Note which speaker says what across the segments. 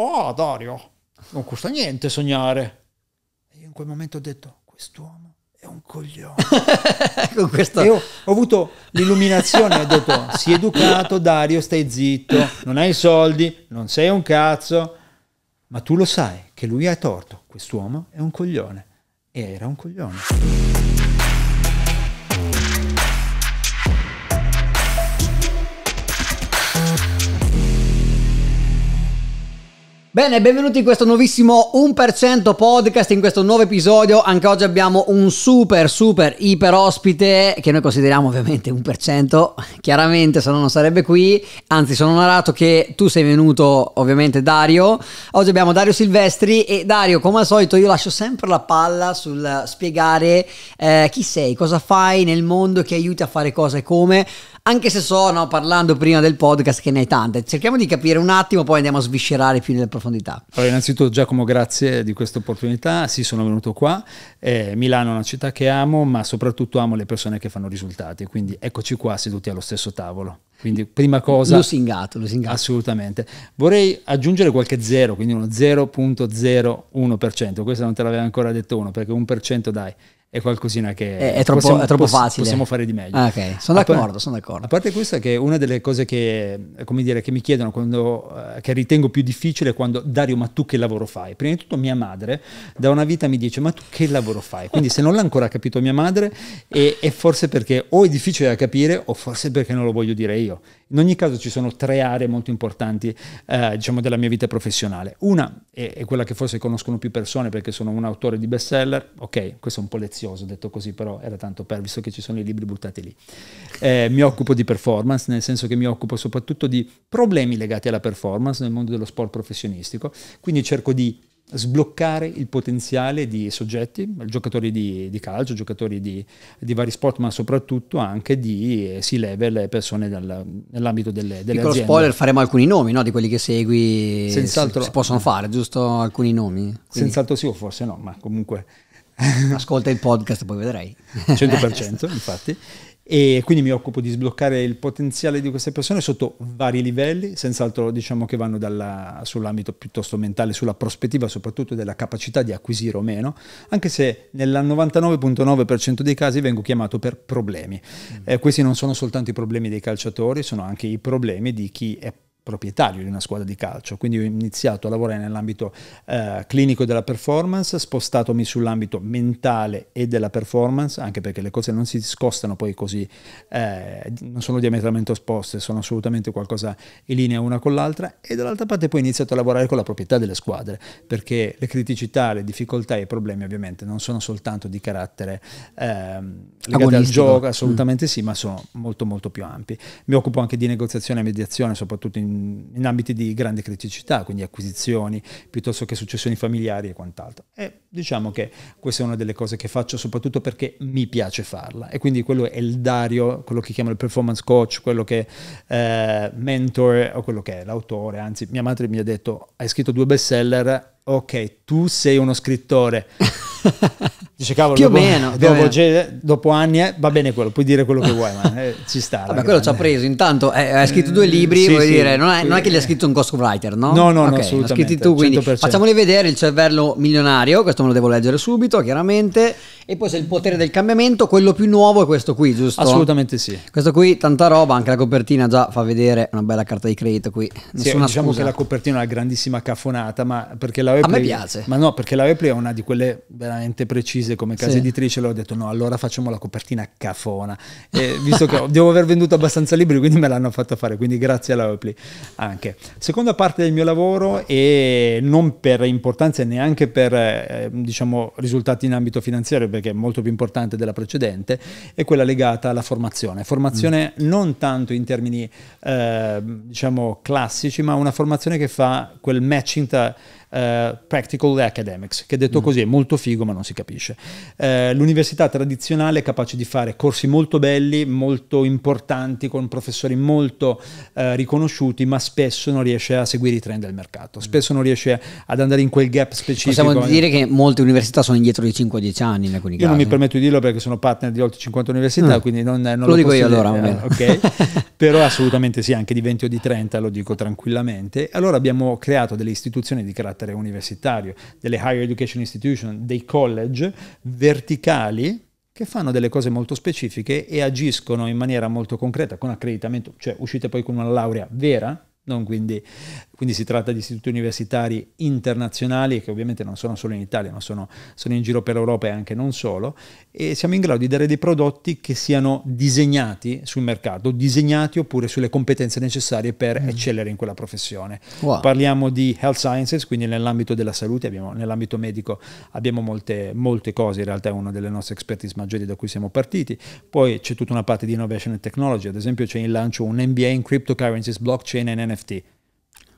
Speaker 1: oh Dario, non costa niente sognare. E io in quel momento ho detto, quest'uomo è un coglione.
Speaker 2: Con questo...
Speaker 1: E ho, ho avuto l'illuminazione, ho detto, sii educato Dario, stai zitto, non hai soldi, non sei un cazzo, ma tu lo sai che lui ha torto, quest'uomo è un coglione. E era un coglione.
Speaker 2: Bene, benvenuti in questo nuovissimo 1% podcast, in questo nuovo episodio. Anche oggi abbiamo un super, super, iper ospite che noi consideriamo ovviamente 1%. Chiaramente, se no non sarebbe qui. Anzi, sono onorato che tu sei venuto, ovviamente, Dario. Oggi abbiamo Dario Silvestri e Dario, come al solito, io lascio sempre la palla sul spiegare eh, chi sei, cosa fai nel mondo, che aiuti a fare cose come anche se so, no, parlando prima del podcast, che ne hai tante. Cerchiamo di capire un attimo, poi andiamo a sviscerare più nelle profondità.
Speaker 1: Allora, innanzitutto Giacomo, grazie di questa opportunità. Sì, sono venuto qua. Eh, Milano è una città che amo, ma soprattutto amo le persone che fanno risultati. Quindi eccoci qua seduti allo stesso tavolo. Quindi prima cosa...
Speaker 2: Lusingato, lusingato.
Speaker 1: Assolutamente. Vorrei aggiungere qualche zero, quindi uno 0.01%. Questo non te l'aveva ancora detto uno, perché 1% dai è qualcosina che
Speaker 2: è, è troppo, possiamo, è troppo facile.
Speaker 1: Possiamo fare di meglio.
Speaker 2: Ah, ok, sono d'accordo, sono d'accordo.
Speaker 1: A parte questa che una delle cose che, dire, che mi chiedono quando, uh, che ritengo più difficile quando Dario, ma tu che lavoro fai? Prima di tutto mia madre da una vita mi dice ma tu che lavoro fai? Quindi se non l'ha ancora capito mia madre è, è forse perché o è difficile da capire o forse perché non lo voglio dire io. In ogni caso ci sono tre aree molto importanti eh, diciamo della mia vita professionale. Una è, è, quella che forse conoscono più persone perché sono un autore di bestseller, ok, questo è un po' lezioso detto così, però era tanto per, visto che ci sono i libri buttati lì. Eh, mi occupo di performance, nel senso che mi occupo soprattutto di problemi legati alla performance nel mondo dello sport professionistico, quindi cerco di sbloccare il potenziale di soggetti, giocatori di, di calcio, giocatori di, di, vari sport, ma soprattutto anche di eh, C-level persone dal, nell'ambito delle, delle
Speaker 2: Piccolo
Speaker 1: aziende.
Speaker 2: spoiler, faremo alcuni nomi no? di quelli che segui, Senz'altro, si, si possono fare, giusto alcuni nomi? Quindi.
Speaker 1: Senz'altro sì o forse no, ma comunque...
Speaker 2: Ascolta il podcast, poi vedrai.
Speaker 1: 100% infatti e quindi mi occupo di sbloccare il potenziale di queste persone sotto vari livelli, senz'altro diciamo che vanno dalla, sull'ambito piuttosto mentale, sulla prospettiva soprattutto della capacità di acquisire o meno, anche se nel 99.9% dei casi vengo chiamato per problemi. Mm. Eh, questi non sono soltanto i problemi dei calciatori, sono anche i problemi di chi è proprietario di una squadra di calcio, quindi ho iniziato a lavorare nell'ambito eh, clinico della performance, spostatomi sull'ambito mentale e della performance, anche perché le cose non si scostano poi così, eh, non sono diametralmente opposte, sono assolutamente qualcosa in linea una con l'altra, e dall'altra parte poi ho iniziato a lavorare con la proprietà delle squadre, perché le criticità, le difficoltà e i problemi ovviamente non sono soltanto di carattere eh, legati al gioco, assolutamente mm. sì, ma sono molto molto più ampi. Mi occupo anche di negoziazione e mediazione, soprattutto in in, ambiti di grande criticità, quindi acquisizioni, piuttosto che successioni familiari e quant'altro. E diciamo che questa è una delle cose che faccio soprattutto perché mi piace farla. E quindi quello è il Dario, quello che chiamo il performance coach, quello che è eh, mentor o quello che è l'autore. Anzi, mia madre mi ha detto, hai scritto due bestseller, ok, tu sei uno scrittore. Dice cavolo,
Speaker 2: più o
Speaker 1: dopo,
Speaker 2: meno,
Speaker 1: dopo,
Speaker 2: meno.
Speaker 1: dopo anni eh, va bene quello, puoi dire quello che vuoi, ma eh, ci sta.
Speaker 2: Vabbè, quello ci ha preso. Intanto eh, hai scritto due libri, sì, vuol sì, dire, non è, non è, che li ha scritto un ghostwriter, no?
Speaker 1: No, no, okay, no, assolutamente.
Speaker 2: scritti tu, quindi 100%. facciamoli vedere il cervello milionario, questo me lo devo leggere subito, chiaramente. E poi c'è il potere del cambiamento, quello più nuovo è questo qui, giusto?
Speaker 1: Assolutamente sì.
Speaker 2: Questo qui, tanta roba, anche la copertina già fa vedere una bella carta di credito qui. Nessuna
Speaker 1: sì, diciamo
Speaker 2: scusa.
Speaker 1: che la copertina è una grandissima cafonata, ma perché la Webplay...
Speaker 2: A me piace.
Speaker 1: Ma no, perché la Webplay è una di quelle veramente precise come casa sì. editrice l'ho detto no, allora facciamo la copertina cafona. E visto che devo aver venduto abbastanza libri, quindi me l'hanno fatto fare, quindi grazie alla Oepli anche. Seconda parte del mio lavoro e non per importanza e neanche per eh, diciamo risultati in ambito finanziario, perché è molto più importante della precedente, è quella legata alla formazione. Formazione mm. non tanto in termini eh, diciamo classici, ma una formazione che fa quel matching tra uh, Practical Academics, che detto mm. così è molto figo ma non si capisce. Uh, l'università tradizionale è capace di fare corsi molto belli, molto importanti, con professori molto uh, riconosciuti, ma spesso non riesce a seguire i trend del mercato, spesso non riesce ad andare in quel gap specifico.
Speaker 2: Possiamo dire che molte università sono indietro di 5-10 anni in alcuni
Speaker 1: io
Speaker 2: casi.
Speaker 1: non mi permetto di dirlo perché sono partner di oltre 50 università, mm. quindi non, non
Speaker 2: lo, lo dico io allora.
Speaker 1: ok, però assolutamente sì, anche di 20 o di 30 lo dico tranquillamente. Allora abbiamo creato delle istituzioni di carattere universitario, delle higher education institution, dei college verticali che fanno delle cose molto specifiche e agiscono in maniera molto concreta con accreditamento, cioè uscite poi con una laurea vera, non quindi quindi si tratta di istituti universitari internazionali che ovviamente non sono solo in Italia, ma sono, sono, in giro per Europa e anche non solo, e siamo in grado di dare dei prodotti che siano disegnati sul mercato, disegnati oppure sulle competenze necessarie per mm. eccellere in quella professione. Wow. Parliamo di health sciences, quindi nell'ambito della salute, abbiamo, nell'ambito medico abbiamo molte, molte cose, in realtà è una delle nostre expertise maggiori da cui siamo partiti, poi c'è tutta una parte di innovation and technology, ad esempio c'è in lancio un MBA in cryptocurrencies, blockchain e NFT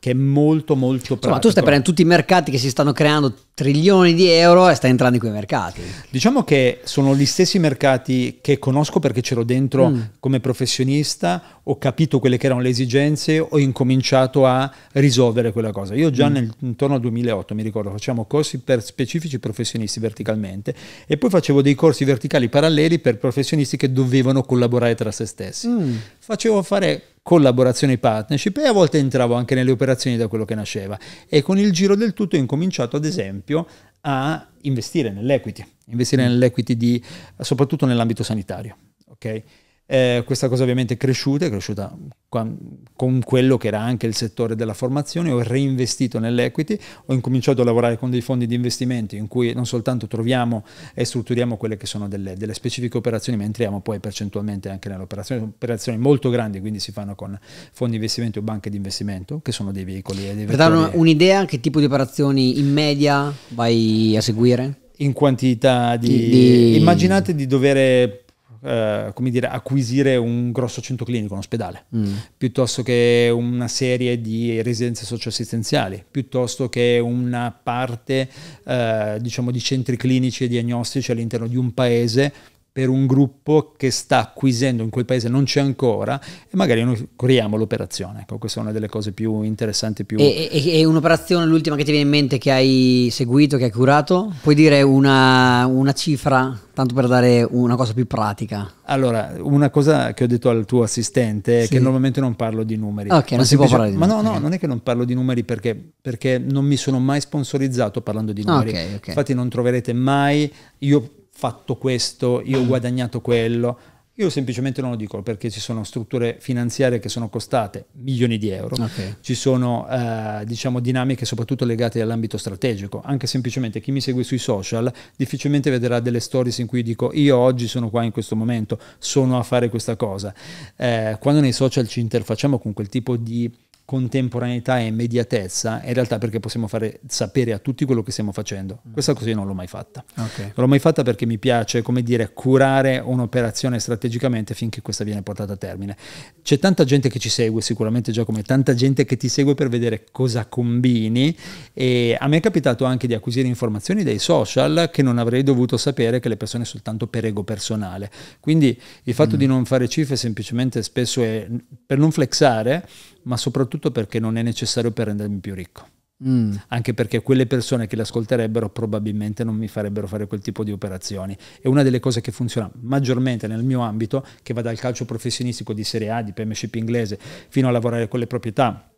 Speaker 1: che è molto molto pratico.
Speaker 2: Insomma, tu stai prendendo tutti i mercati che si stanno creando trilioni di euro e stai entrando in quei mercati.
Speaker 1: Diciamo che sono gli stessi mercati che conosco perché c'ero dentro mm. come professionista, ho capito quelle che erano le esigenze, ho incominciato a risolvere quella cosa. Io già mm. nel, intorno al 2008, mi ricordo, facciamo corsi per specifici professionisti verticalmente e poi facevo dei corsi verticali paralleli per professionisti che dovevano collaborare tra se stessi. Mm. Facevo fare collaborazioni partnership e a volte entravo anche nelle operazioni da quello che nasceva e con il giro del tutto ho incominciato ad esempio a investire nell'equity, investire nell'equity di, soprattutto nell'ambito sanitario. Okay? Eh, questa cosa ovviamente è cresciuta, è cresciuta con quello che era anche il settore della formazione, ho reinvestito nell'equity, ho incominciato a lavorare con dei fondi di investimento in cui non soltanto troviamo e strutturiamo quelle che sono delle, delle specifiche operazioni, ma entriamo poi percentualmente anche nelle operazioni, operazioni molto grandi, quindi si fanno con fondi di investimento o banche di investimento, che sono dei veicoli. Dei
Speaker 2: per dare un'idea, che tipo di operazioni in media vai a seguire?
Speaker 1: In quantità di... di, di... Immaginate di dover eh, come dire, acquisire un grosso centro clinico, un ospedale, mm. piuttosto che una serie di residenze socioassistenziali, piuttosto che una parte eh, diciamo, di centri clinici e diagnostici all'interno di un paese per un gruppo che sta acquisendo in quel paese non c'è ancora e magari noi corriamo l'operazione. Ecco, questa è una delle cose più interessanti. Più...
Speaker 2: E, e, e, un'operazione, l'ultima che ti viene in mente che hai seguito, che hai curato? Puoi dire una, una, cifra, tanto per dare una cosa più pratica?
Speaker 1: Allora, una cosa che ho detto al tuo assistente è sì. che normalmente non parlo di numeri.
Speaker 2: Ok, non si può parlare di
Speaker 1: numeri. Ma no, no, non è che non parlo di numeri perché, perché non mi sono mai sponsorizzato parlando di numeri. Okay, okay. Infatti non troverete mai... Io fatto questo, io ho mm. guadagnato quello. Io semplicemente non lo dico perché ci sono strutture finanziarie che sono costate milioni di euro, okay. ci sono eh, diciamo, dinamiche soprattutto legate all'ambito strategico, anche semplicemente chi mi segue sui social difficilmente vedrà delle stories in cui dico io oggi sono qua in questo momento, sono a fare questa cosa. Eh, quando nei social ci interfacciamo con quel tipo di contemporaneità e immediatezza in realtà perché possiamo fare sapere a tutti quello che stiamo facendo. Mm. Questa cosa io non l'ho mai fatta. Okay. Non l'ho mai fatta perché mi piace, come dire, curare un'operazione strategicamente finché questa viene portata a termine. C'è tanta gente che ci segue, sicuramente già come tanta gente che ti segue per vedere cosa combini e a me è capitato anche di acquisire informazioni dai social che non avrei dovuto sapere che le persone soltanto per ego personale. Quindi il fatto mm. di non fare cifre semplicemente spesso è per non flexare ma soprattutto perché non è necessario per rendermi più ricco. Mm. Anche perché quelle persone che le ascolterebbero probabilmente non mi farebbero fare quel tipo di operazioni. E una delle cose che funziona maggiormente nel mio ambito, che va dal calcio professionistico di Serie A, di Premiership inglese, fino a lavorare con le proprietà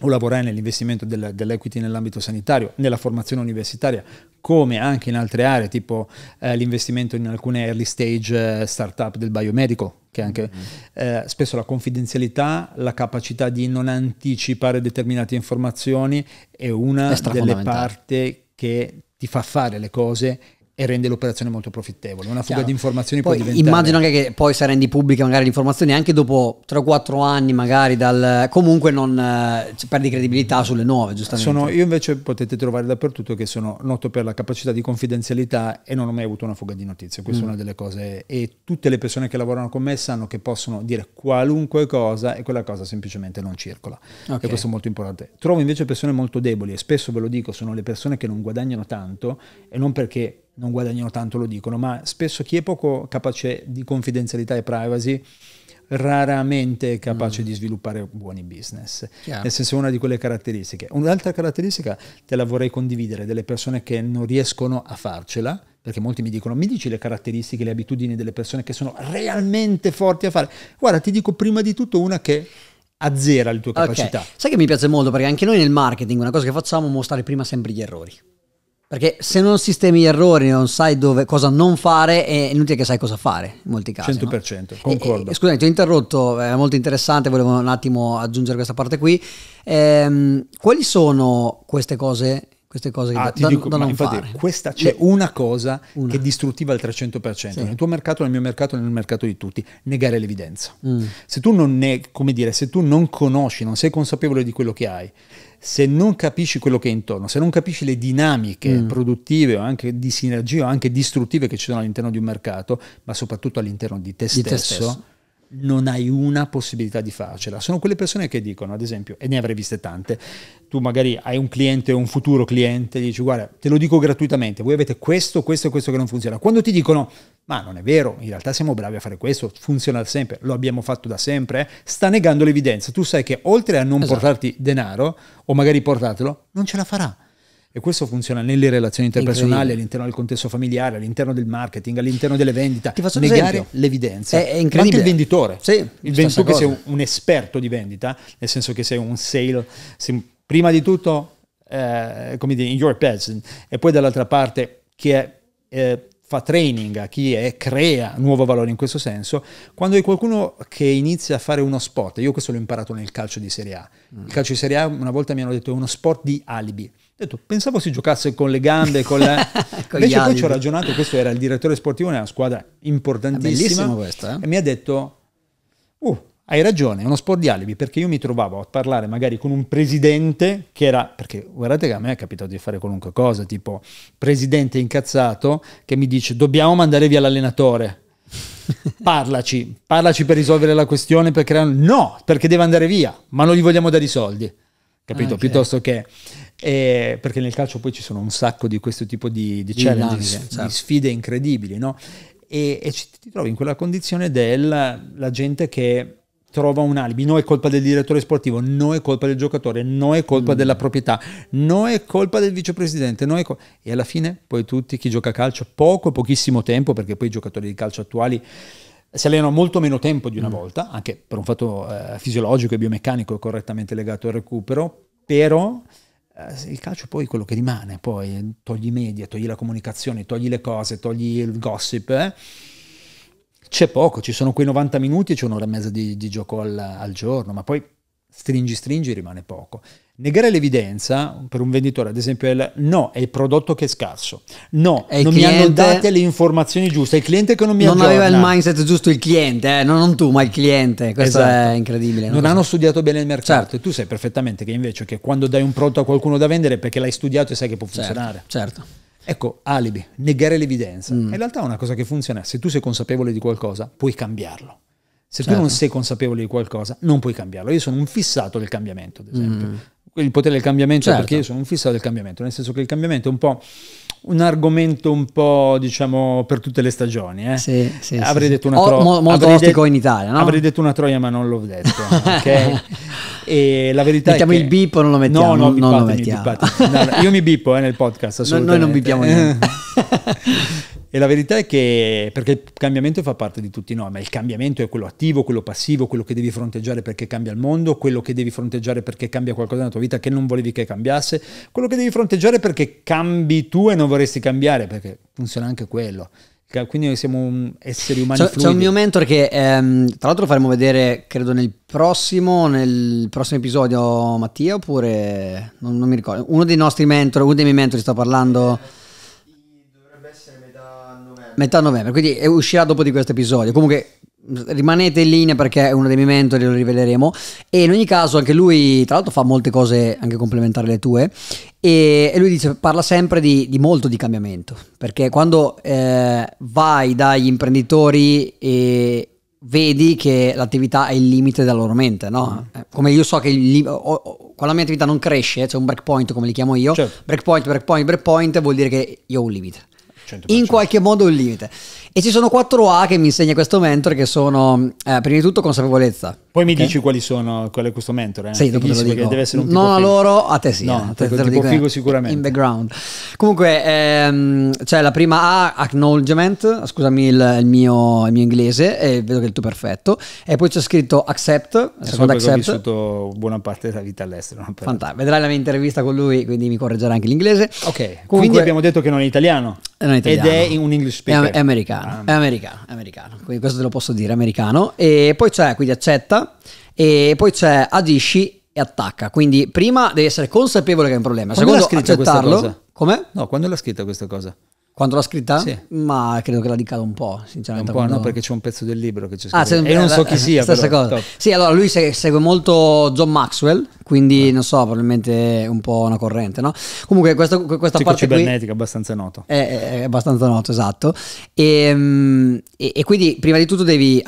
Speaker 1: o lavorare nell'investimento del, dell'equity nell'ambito sanitario, nella formazione universitaria, come anche in altre aree, tipo eh, l'investimento in alcune early stage eh, startup del biomedical, che anche mm-hmm. eh, spesso la confidenzialità, la capacità di non anticipare determinate informazioni è una delle parti che ti fa fare le cose e rende l'operazione molto profittevole. Una fuga
Speaker 2: Chiaro.
Speaker 1: di informazioni
Speaker 2: Poi
Speaker 1: può diventare...
Speaker 2: immagino anche che poi se rendi pubbliche magari le informazioni anche dopo 3-4 anni magari dal comunque non eh, perdi credibilità sulle nuove, giustamente.
Speaker 1: Sono, io invece potete trovare dappertutto che sono noto per la capacità di confidenzialità e non ho mai avuto una fuga di notizie, questa
Speaker 2: Mm.
Speaker 1: è una delle cose e tutte le persone che lavorano con me sanno che possono dire qualunque cosa e quella cosa semplicemente non circola
Speaker 2: Ok.
Speaker 1: e questo è molto importante. Trovo invece persone molto deboli e spesso ve lo dico, sono le persone che non guadagnano tanto e non perché non guadagnano tanto lo dicono, ma spesso chi è poco capace di confidenzialità e privacy raramente è capace di sviluppare buoni business.
Speaker 2: Mm. Chiaro.
Speaker 1: Nel senso è una di quelle caratteristiche. Un'altra caratteristica te la vorrei condividere delle persone che non riescono a farcela, perché molti mi dicono mi dici le caratteristiche, le abitudini delle persone che sono realmente forti a fare. Guarda, ti dico prima di tutto una che azzera le tue capacità.
Speaker 2: Sai che mi piace molto perché anche noi nel marketing una cosa che facciamo è mostrare prima sempre gli errori. Perché se non sistemi gli errori, non sai dove, cosa non fare, è inutile che sai cosa fare in molti casi. no?
Speaker 1: 100%, concordo.
Speaker 2: E- e- scusami, ti ho interrotto, è molto interessante, volevo un attimo aggiungere questa parte qui. Ehm, quali sono queste cose, queste cose
Speaker 1: Ah,
Speaker 2: da,
Speaker 1: ti
Speaker 2: da-
Speaker 1: dico,
Speaker 2: da non
Speaker 1: infatti
Speaker 2: fare?
Speaker 1: questa c'è una cosa
Speaker 2: Una.
Speaker 1: che è distruttiva al 300%,
Speaker 2: Sì.
Speaker 1: nel tuo mercato, nel mio mercato, nel mercato di tutti, negare l'evidenza.
Speaker 2: Mm.
Speaker 1: Se tu non ne, come dire, se tu non conosci, non sei consapevole di quello che hai, se non capisci quello che è intorno, se non capisci le dinamiche
Speaker 2: Mm.
Speaker 1: produttive o anche di sinergia o anche distruttive che ci sono all'interno di un mercato, ma soprattutto all'interno di te,
Speaker 2: Di te
Speaker 1: stesso,
Speaker 2: stesso.
Speaker 1: Non hai una possibilità di farcela. Sono quelle persone che dicono, ad esempio, e ne avrei viste tante, tu magari hai un cliente o un futuro cliente, dici guarda, te lo dico gratuitamente, voi avete questo, questo e questo che non funziona. Quando ti dicono, ma non è vero, in realtà siamo bravi a fare questo, funziona sempre, lo abbiamo fatto da sempre, eh", sta negando l'evidenza. Tu sai che oltre a non
Speaker 2: Esatto.
Speaker 1: portarti denaro, o magari portartelo, non ce la farà. E questo funziona nelle relazioni interpersonali, all'interno del contesto familiare, all'interno del marketing, all'interno delle vendite.
Speaker 2: Ti faccio
Speaker 1: Negare l'evidenza.
Speaker 2: È- è incredibile.
Speaker 1: Anche il venditore.
Speaker 2: Sì,
Speaker 1: il venditore che sei un, un esperto di vendita, nel senso che sei un sale, sei- prima di tutto, eh, come dire, in your person, e poi dall'altra parte chi è, eh, fa training a chi è, crea nuovo valore in questo senso, quando hai qualcuno che inizia a fare uno sport, io questo l'ho imparato nel calcio di Serie A, il calcio di Serie A una volta mi hanno detto è uno sport di alibi, detto, pensavo si giocasse con le gambe, con la...
Speaker 2: Con
Speaker 1: invece poi ci ho ragionato, questo era il direttore sportivo una squadra importantissima,
Speaker 2: questo, eh?
Speaker 1: e mi ha detto, uh, hai ragione, è uno sport di alibi, perché io mi trovavo a parlare magari con un presidente che era, perché guardate che a me è capitato di fare qualunque cosa, tipo presidente incazzato che mi dice dobbiamo mandare via l'allenatore. Parlaci, parlaci per risolvere la questione perché no, perché deve andare via, ma non gli vogliamo dare i soldi. Capito?
Speaker 2: Ok.
Speaker 1: Piuttosto che eh, perché nel calcio poi ci sono un sacco di questo tipo di, di challenge, di,
Speaker 2: dinamiche,
Speaker 1: di
Speaker 2: certo.
Speaker 1: sfide incredibili, no? E, e ci- ti trovi in quella condizione della la gente che trova un alibi, no è colpa del direttore sportivo, no è colpa del giocatore, no è colpa
Speaker 2: Mm.
Speaker 1: della proprietà, no è colpa del vicepresidente, no e alla fine poi tutti chi gioca a calcio poco, pochissimo tempo, perché poi i giocatori di calcio attuali si allenano molto meno tempo
Speaker 2: Mm.
Speaker 1: di una volta, anche per un fatto eh, fisiologico e biomeccanico correttamente legato al recupero, però il calcio poi è quello che rimane, poi togli i media, togli la comunicazione, togli le cose, togli il gossip, eh. c'è poco, ci sono quei 90 minuti e c'è un'ora e mezza di, di gioco al, al giorno, ma poi stringi stringi rimane poco. Negare l'evidenza per un venditore, ad esempio, è il no, è il prodotto che è scarso. No,
Speaker 2: È
Speaker 1: non mi hanno date le informazioni giuste, è il cliente che non mi
Speaker 2: non
Speaker 1: aggiorna.
Speaker 2: aveva il mindset giusto il cliente, eh, non, non tu, ma il cliente. Questo
Speaker 1: Esatto.
Speaker 2: è incredibile.
Speaker 1: Non
Speaker 2: una
Speaker 1: hanno studiato bene il mercato
Speaker 2: Certo.
Speaker 1: e tu sai perfettamente che invece che quando dai un prodotto a qualcuno da vendere è perché l'hai studiato e sai che può
Speaker 2: Certo,
Speaker 1: funzionare.
Speaker 2: certo.
Speaker 1: Ecco, alibi, negare l'evidenza.
Speaker 2: Mm.
Speaker 1: In realtà è una cosa che funziona. Se tu sei consapevole di qualcosa, puoi cambiarlo. Se
Speaker 2: Certo.
Speaker 1: tu non sei consapevole di qualcosa, non puoi cambiarlo. Io sono un fissato del cambiamento, ad esempio.
Speaker 2: Mm.
Speaker 1: Il potere del cambiamento
Speaker 2: Certo.
Speaker 1: perché io sono un fissato del cambiamento, nel senso che il cambiamento è un po' un argomento un po', diciamo, per tutte le stagioni. Eh?
Speaker 2: Sì, sì,
Speaker 1: avrei
Speaker 2: sì,
Speaker 1: detto una troia.
Speaker 2: mo- molto ostico in Italia, no?
Speaker 1: Avrei detto una troia, ma non l'ho detto. ok? e la verità
Speaker 2: Mettiamo
Speaker 1: è che...
Speaker 2: il bip o non lo mettiamo?
Speaker 1: No, no,
Speaker 2: Non- non lo mettiamo.
Speaker 1: No, io mi bippo eh, nel podcast.
Speaker 2: No, noi non bippiamo niente.
Speaker 1: E la verità è che, perché il cambiamento fa parte di tutti noi, ma il cambiamento è quello attivo, quello passivo, quello che devi fronteggiare perché cambia il mondo, quello che devi fronteggiare perché cambia qualcosa nella tua vita che non volevi che cambiasse, quello che devi fronteggiare perché cambi tu e non vorresti cambiare, perché funziona anche quello. Quindi siamo un- esseri umani
Speaker 2: C'è,
Speaker 1: fluidi.
Speaker 2: c'è un mio mentore che ehm, tra l'altro lo faremo vedere credo nel prossimo nel prossimo episodio Mattia oppure non, non mi ricordo uno dei nostri mentor uno dei miei mentori sta parlando
Speaker 3: Metà
Speaker 2: novembre, quindi uscirà dopo di questo episodio. Comunque rimanete in linea perché è uno dei miei mentori, lo riveleremo. E in ogni caso, anche lui, tra l'altro, fa molte cose anche complementari alle tue. E, lui dice: parla sempre di, di, molto di cambiamento. Perché quando eh, vai dagli imprenditori e vedi che l'attività è il limite della loro mente, no? Mm. Come io so che il, o, o, quando la mia attività non cresce, c'è cioè un breakpoint come li chiamo io, certo. breakpoint, breakpoint, breakpoint vuol dire che io ho un limite. 100%. In qualche modo un limite. E ci sono 4 A che mi insegna questo mentore che sono, eh, prima di tutto, consapevolezza.
Speaker 1: Poi mi okay? dici quali sono, qual è questo mentore? Eh?
Speaker 2: Sì, dopo te lo dico. Deve essere un non a loro, a te sì. No,
Speaker 1: eh, te, te lo dico figo sicuramente.
Speaker 2: In background. Comunque, ehm, c'è la prima A, acknowledgement, scusami il, il, mio, il mio, inglese, e vedo che è il tuo perfetto. E poi c'è scritto accept, la seconda accept. Ho
Speaker 1: vissuto buona parte della vita all'estero.
Speaker 2: Fantastico, vedrai la mia intervista con lui, quindi mi correggerà anche l'inglese.
Speaker 1: Ok, Comunque, quindi abbiamo detto che non è italiano. Ed è un English speaker.
Speaker 2: È, è americano, ah. è americano, è americano. Quindi questo te lo posso dire, americano. E poi c'è, quindi accetta, e poi c'è agisci e attacca. Quindi prima devi essere consapevole che è un problema.
Speaker 1: Quando Secondo, accettarlo.
Speaker 2: Come?
Speaker 1: No, quando l'ha scritta questa cosa?
Speaker 2: Quando l'ha scritta? Sì. Ma credo che l'ha dicato un po', sinceramente.
Speaker 1: Un po',
Speaker 2: quando...
Speaker 1: no, perché c'è un pezzo del libro che c'è scritto. Ah, e non so chi sia. Stessa però, cosa. Top.
Speaker 2: Sì, allora lui segue molto John Maxwell, quindi eh. non so, probabilmente un po' una corrente, no? Comunque questa, questa parte
Speaker 1: cibernetica abbastanza noto.
Speaker 2: È, è, abbastanza noto, esatto. E, ehm, e, e, quindi prima di tutto devi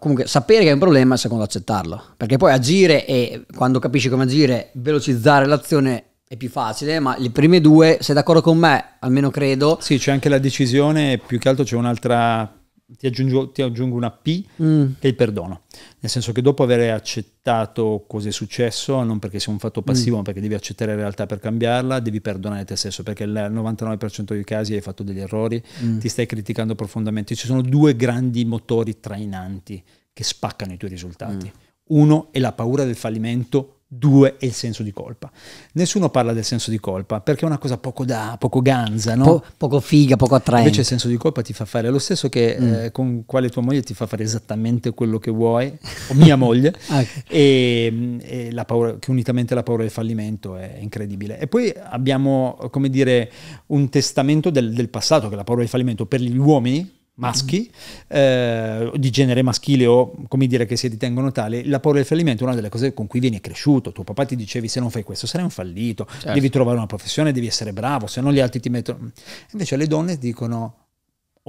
Speaker 2: comunque sapere che è un problema e secondo accettarlo. Perché poi agire e quando capisci come agire, velocizzare l'azione è più facile, ma le prime due, sei d'accordo con me, almeno credo.
Speaker 1: Sì, c'è anche la decisione, più che altro c'è un'altra, ti aggiungo, ti aggiungo una P, mm. che è il perdono. Nel senso che dopo aver accettato cosa è successo, non perché sia un fatto passivo, mm. ma perché devi accettare la realtà per cambiarla, devi perdonare te stesso, perché nel 99% dei casi hai fatto degli errori, mm. ti stai criticando profondamente. Ci sono due grandi motori trainanti che spaccano i tuoi risultati. Mm. Uno è la paura del fallimento Due è il senso di colpa. Nessuno parla del senso di colpa perché è una cosa poco da, poco ganza, no? Po-
Speaker 2: poco figa, poco attraente.
Speaker 1: Invece il senso di colpa ti fa fare lo stesso che mm. eh, con quale tua moglie ti fa fare esattamente quello che vuoi, o mia moglie, okay. e, e la paura, che unitamente la paura del fallimento è incredibile. E poi abbiamo, come dire, un testamento del, del passato, che è la paura del fallimento per gli uomini, maschi, eh, di genere maschile o come dire che si ritengono tali, la paura del fallimento è una delle cose con cui vieni cresciuto. Tuo papà ti dicevi se non fai questo sarai un fallito, certo. devi trovare una professione, devi essere bravo, se no gli altri ti mettono... Invece le donne dicono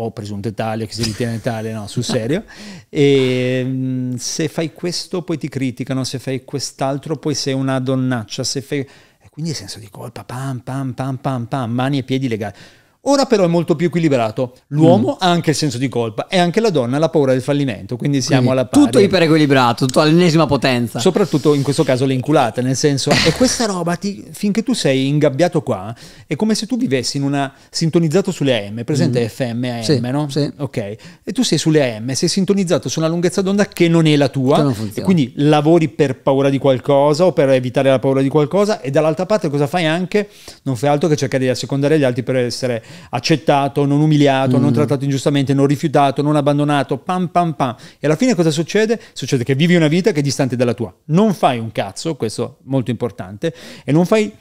Speaker 1: o presunte tale, che si ritiene tale, no, sul serio, e mm, se fai questo poi ti criticano, se fai quest'altro poi sei una donnaccia, se fai... E quindi il senso di colpa, pam, pam, pam, pam, pam, mani e piedi legati. Ora però è molto più equilibrato. L'uomo mm. ha anche il senso di colpa e anche la donna ha la paura del fallimento, quindi siamo quindi, alla pari.
Speaker 2: Tutto iperequilibrato, tutto all'ennesima potenza.
Speaker 1: Soprattutto in questo caso le inculate, nel senso, e questa roba, ti, finché tu sei ingabbiato qua, è come se tu vivessi in una sintonizzato sulle AM, presente mm. FM AM, sì, no? Sì. Ok. E tu sei sulle AM, sei sintonizzato su una lunghezza d'onda che non è la tua, e quindi lavori per paura di qualcosa o per evitare la paura di qualcosa e dall'altra parte cosa fai anche? Non fai altro che cercare di assecondare gli altri per essere accettato, non umiliato, mm. non trattato ingiustamente, non rifiutato, non abbandonato, pam pam pam. E alla fine cosa succede? Succede che vivi una vita che è distante dalla tua. Non fai un cazzo, questo è molto importante, e non fai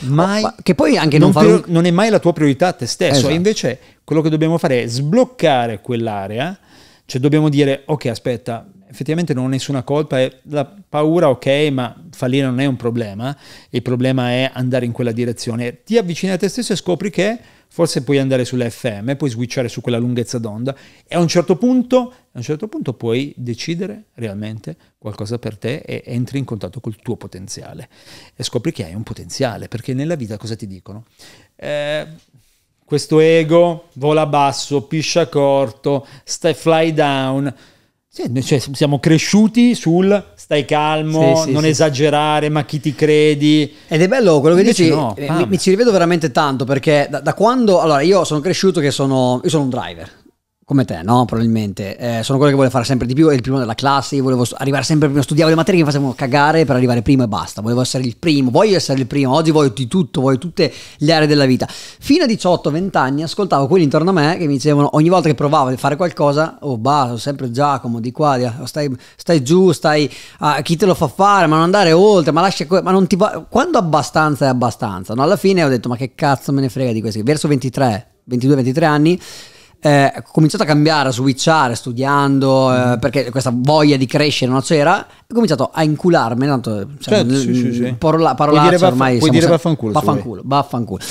Speaker 1: mai... Oh,
Speaker 2: che poi anche
Speaker 1: non,
Speaker 2: non,
Speaker 1: un... non, è mai la tua priorità a te stesso, esatto. e invece quello che dobbiamo fare è sbloccare quell'area, cioè dobbiamo dire, ok aspetta, effettivamente non ho nessuna colpa, è la paura ok, ma fallire non è un problema, il problema è andare in quella direzione. Ti avvicini a te stesso e scopri che forse puoi andare sull'FM, puoi switchare su quella lunghezza d'onda e a un certo punto, a un certo punto puoi decidere realmente qualcosa per te e entri in contatto col tuo potenziale e scopri che hai un potenziale, perché nella vita cosa ti dicono? Eh, questo ego vola basso, piscia corto, stai fly down sì, cioè, siamo cresciuti sul stai calmo, sì, sì, non sì, esagerare, ma chi ti credi.
Speaker 2: Ed è bello quello che Invece dici, no, mi, mi, ci rivedo veramente tanto perché da, da, quando, allora io sono cresciuto che sono, io sono un driver, come te, no? Probabilmente. Eh, sono quello che vuole fare sempre di più, è il primo della classe, io volevo arrivare sempre primo, studiavo le materie che mi facevano cagare per arrivare primo e basta, volevo essere il primo, voglio essere il primo, oggi voglio di tutto, voglio tutte le aree della vita. Fino a 18-20 anni ascoltavo quelli intorno a me che mi dicevano, ogni volta che provavo a fare qualcosa, oh basta, sempre Giacomo, di qua, di stai, stai, giù, stai, ah, chi te lo fa fare, ma non andare oltre, ma lascia, ma non ti va, quando abbastanza è abbastanza, no? Alla fine ho detto, ma che cazzo me ne frega di questi, verso 23, 22-23 anni eh, ho cominciato a cambiare, a switchare, studiando, eh,
Speaker 1: Mm.
Speaker 2: perché questa voglia di crescere non c'era, ho cominciato a incularmi, tanto, cioè,
Speaker 1: Certo, sì, sì, sì.
Speaker 2: parola- parolacce ormai
Speaker 1: puoi dire vaffanculo,
Speaker 2: vaffanculo, vaffanculo.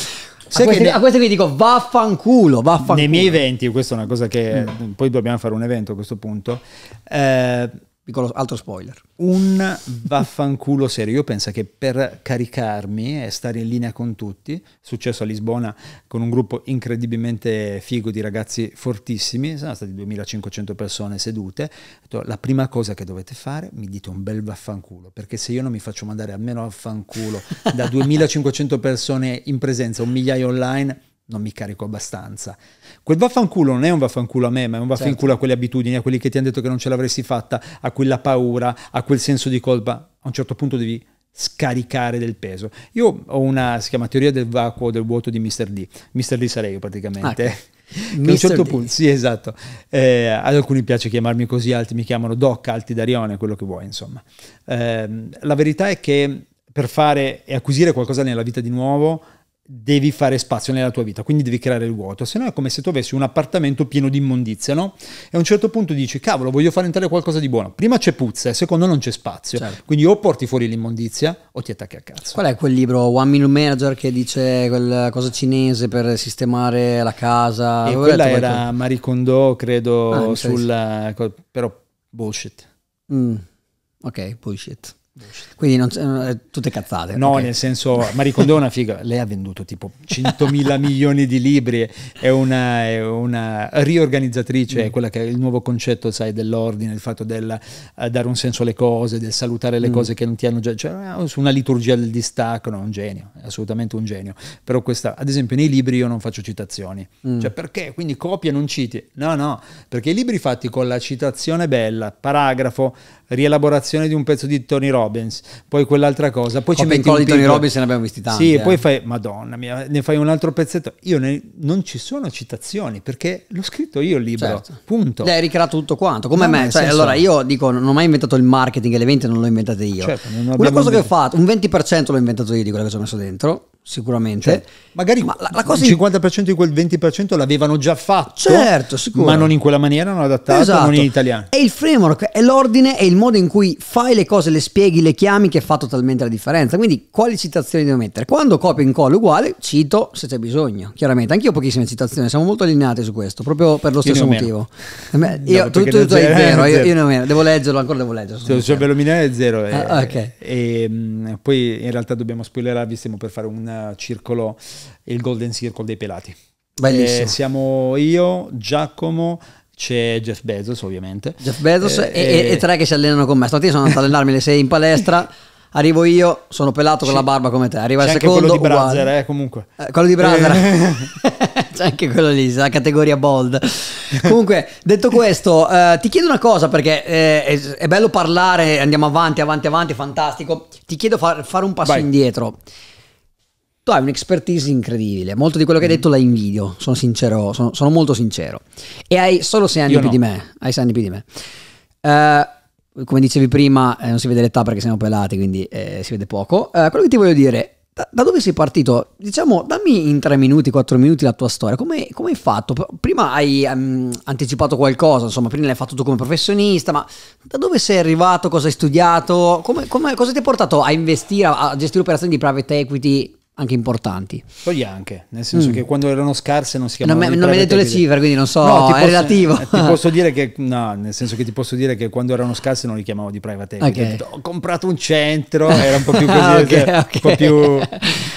Speaker 2: A questi,
Speaker 1: ne-
Speaker 2: a questi vi dico vaffanculo, vaffanculo.
Speaker 1: Nei miei eventi, questa è una cosa che
Speaker 2: Mm.
Speaker 1: poi dobbiamo fare un evento a questo punto. eh,
Speaker 2: Piccolo altro spoiler.
Speaker 1: un vaffanculo serio. Io penso che per caricarmi e stare in linea con tutti, è successo a Lisbona con un gruppo incredibilmente figo di ragazzi fortissimi, sono state 2500 persone sedute. La prima cosa che dovete fare, mi dite un bel vaffanculo, perché se io non mi faccio mandare almeno vaffanculo da 2500 persone in presenza, un migliaio online, non mi carico abbastanza. Quel vaffanculo non è un vaffanculo a me, ma è un vaffanculo
Speaker 2: Certo.
Speaker 1: a quelle abitudini, a quelli che ti hanno detto che non ce l'avresti fatta, a quella paura, a quel senso di colpa. A un certo punto devi scaricare del peso. Io ho una, si chiama teoria del vacuo del vuoto di Mr. D. Mr. D sarei io praticamente.
Speaker 2: Ah,
Speaker 1: a un certo
Speaker 2: D.
Speaker 1: punto, sì, esatto. Eh, ad alcuni piace chiamarmi così, altri mi chiamano Doc, Alti Darione, quello che vuoi, insomma. Ehm, la verità è che per fare e acquisire qualcosa nella vita di nuovo devi fare spazio nella tua vita, quindi devi creare il vuoto, se no è come se tu avessi un appartamento pieno di immondizia, no? E a un certo punto dici, cavolo, voglio fare entrare qualcosa di buono. Prima c'è puzza e secondo non c'è spazio.
Speaker 2: Certo.
Speaker 1: Quindi o porti fuori l'immondizia o ti attacchi a cazzo.
Speaker 2: Qual è quel libro One Minute Manager che dice quella cosa cinese per sistemare la casa?
Speaker 1: E quella era
Speaker 2: qualcosa.
Speaker 1: Marie Kondo, credo,
Speaker 2: Ah, mi sa di
Speaker 1: sul... co- però bullshit.
Speaker 2: Mm, Ok, bullshit. Quindi non eh, tutte cazzate.
Speaker 1: No,
Speaker 2: ok.
Speaker 1: nel senso, Marie Kondo è una figa. Lei ha venduto tipo 100.000 milioni di libri, è una, è una riorganizzatrice,
Speaker 2: Mm.
Speaker 1: è quella che è il nuovo concetto, sai, dell'ordine, il fatto del eh, dare un senso alle cose, del salutare
Speaker 2: Mm.
Speaker 1: le cose che non ti hanno già... Cioè, su una liturgia del distacco, no, un genio, assolutamente un genio. Però questa, ad esempio, nei libri io non faccio citazioni.
Speaker 2: Mm.
Speaker 1: Cioè, perché? Quindi copia, non citi. No, no, perché i libri fatti con la citazione bella, paragrafo, rielaborazione di un pezzo di Tony Robbins, poi quell'altra cosa, poi ci
Speaker 2: Copia e
Speaker 1: metti un
Speaker 2: di Tony Robbins ne abbiamo visti tanti.
Speaker 1: Sì,
Speaker 2: eh.
Speaker 1: e poi fai, madonna mia, ne fai un altro pezzetto. Io ne- non ci sono citazioni perché l'ho scritto io il libro,
Speaker 2: Certo.
Speaker 1: punto.
Speaker 2: Lei ha ricreato tutto quanto, come
Speaker 1: No,
Speaker 2: me. Cioè, allora io dico, non ho mai inventato il marketing e le vendite non l'ho inventate io.
Speaker 1: Certo,
Speaker 2: Una cosa che ho
Speaker 1: inventato-
Speaker 2: fatto, un 20% l'ho inventato io di quello che ci ho messo dentro, sicuramente.
Speaker 1: Cioè, magari
Speaker 2: Ma la, la cosa
Speaker 1: il 50% di quel 20% l'avevano già fatto,
Speaker 2: Certo, sicuro.
Speaker 1: ma non in quella maniera, non adattato,
Speaker 2: Esatto.
Speaker 1: non in italiano.
Speaker 2: È il framework, è l'ordine, è il modo in cui fai le cose, le spieghi, le chiami che fa totalmente la differenza. Quindi quali citazioni devo mettere? Quando copio e incollo uguale, cito se c'è bisogno. Chiaramente, anch'io ho pochissime citazioni, siamo molto allineati su questo, proprio per lo
Speaker 1: Io
Speaker 2: stesso motivo. Eh, beh, Io,
Speaker 1: No,
Speaker 2: tu, tu, tu hai
Speaker 1: zero,
Speaker 2: zero,
Speaker 1: eh,
Speaker 2: io,
Speaker 1: zero.
Speaker 2: io ne ho meno. Devo leggerlo, ancora devo leggerlo. sono
Speaker 1: Cioè, cervello nominale è zero. e-
Speaker 2: Ah, ok.
Speaker 1: e, mh, poi in realtà dobbiamo spoilerarvi, stiamo per fare un circolo, il Golden Circle dei pelati.
Speaker 2: Bellissimo.
Speaker 1: Eh, siamo io, Giacomo, c'è Jeff Bezos ovviamente.
Speaker 2: Jeff Bezos
Speaker 1: Eh,
Speaker 2: e, e- e tre che si allenano con me. Stamattina sono andato ad allenarmi alle 6 in palestra. Arrivo io, sono pelato con la barba come te. Arriva il secondo.
Speaker 1: quello di. Brazzer, eh, comunque.
Speaker 2: Eh, quello di Brother.
Speaker 1: Eh.
Speaker 2: C'è anche quello lì, la categoria bold. Comunque, detto questo, eh, ti chiedo una cosa perché è, è bello parlare, andiamo avanti, avanti, avanti, fantastico. Ti chiedo far- fare un passo
Speaker 1: Vai.
Speaker 2: indietro. Tu hai un'expertise incredibile, molto di quello che hai detto la invidio, sono sincero, sono, sono molto sincero. E hai solo 6 anni
Speaker 1: Io
Speaker 2: più
Speaker 1: no.
Speaker 2: di me, hai 6 anni più di me. Eh, come dicevi prima, eh, non si vede l'età perché siamo pelati, quindi eh, si vede poco. Eh, quello che ti voglio dire, da, da dove sei partito? Diciamo, dammi in 3 minuti, 4 minuti la tua storia. Come, come hai fatto? Prima hai ehm, anticipato qualcosa, insomma, prima l'hai fatto tu come professionista, ma da dove sei arrivato? Cosa hai studiato? Come, come- cosa ti ha portato a investire, a gestire operazioni di private equity anche importanti?
Speaker 1: Poi anche, nel senso
Speaker 2: Mm.
Speaker 1: che quando erano scarse non si chiamavano
Speaker 2: non mi hai detto le cifre, quindi non so,
Speaker 1: No,
Speaker 2: è
Speaker 1: posso-
Speaker 2: relativo.
Speaker 1: eh, Ti posso dire che, no, nel senso che ti posso dire che quando erano scarse non li chiamavo di private equity.
Speaker 2: Ok.
Speaker 1: Ho Ho comprato un centro, era un po' più così,
Speaker 2: Ah, ok,
Speaker 1: cioè,
Speaker 2: ok.
Speaker 1: un po' più...
Speaker 2: ho,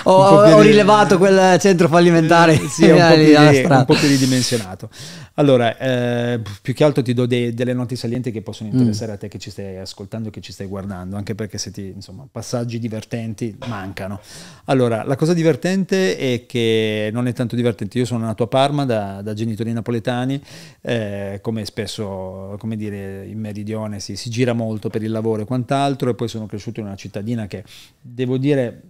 Speaker 1: po' più
Speaker 2: ho
Speaker 1: di-
Speaker 2: rilevato quel centro fallimentare.
Speaker 1: Sì, è un po' più, un po' più ridimensionato. Allora, eh, più che altro ti do dei- delle note salienti che possono interessare a te che ci stai ascoltando, che ci stai guardando, anche perché se ti, insomma, passaggi divertenti mancano. Allora, la cosa divertente è che non è tanto divertente. Io sono nato a Parma da, da genitori napoletani, eh, come spesso, come dire, in meridione si, si gira molto per il lavoro e quant'altro, e poi sono cresciuto in una cittadina che, devo dire,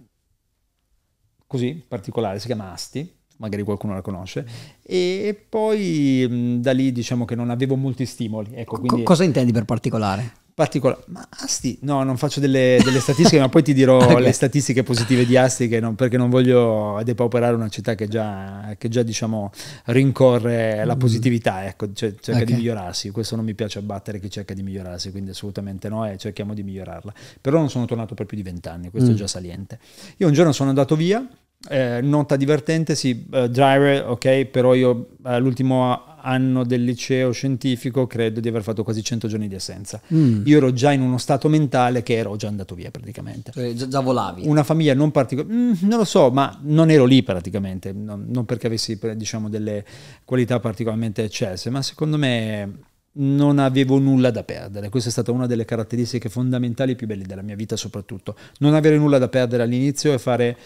Speaker 1: così particolare, si chiama Asti, magari qualcuno la conosce, e poi da lì diciamo che non avevo molti stimoli. Ecco,
Speaker 2: Co-
Speaker 1: quindi
Speaker 2: cosa intendi per particolare?
Speaker 1: Particolare. Ma Asti, no, non faccio delle, delle statistiche, ma poi ti dirò okay. le statistiche positive di Asti, non, perché non voglio depauperare una città che già, che già diciamo, rincorre la mm. positività, ecco, cioè, cerca okay. di migliorarsi. Questo non mi piace abbattere chi cerca di migliorarsi, quindi assolutamente no, e cerchiamo di migliorarla. Però non sono tornato per più di vent'anni, questo mm. è già saliente. Io un giorno sono andato via, eh, nota divertente, sì, uh, driver, ok, però io uh, l'ultimo anno del liceo scientifico credo di aver fatto quasi 100 giorni di assenza. Mm. Io ero già in uno stato mentale che ero già andato via praticamente.
Speaker 2: Cioè, già, già, volavi?
Speaker 1: Una famiglia non particolare, mm, non lo so, ma non ero lì praticamente, non, non perché avessi diciamo delle qualità particolarmente eccesse, ma secondo me non avevo nulla da perdere. Questa è stata una delle caratteristiche fondamentali più belle della mia vita soprattutto. Non avere nulla da perdere all'inizio e fare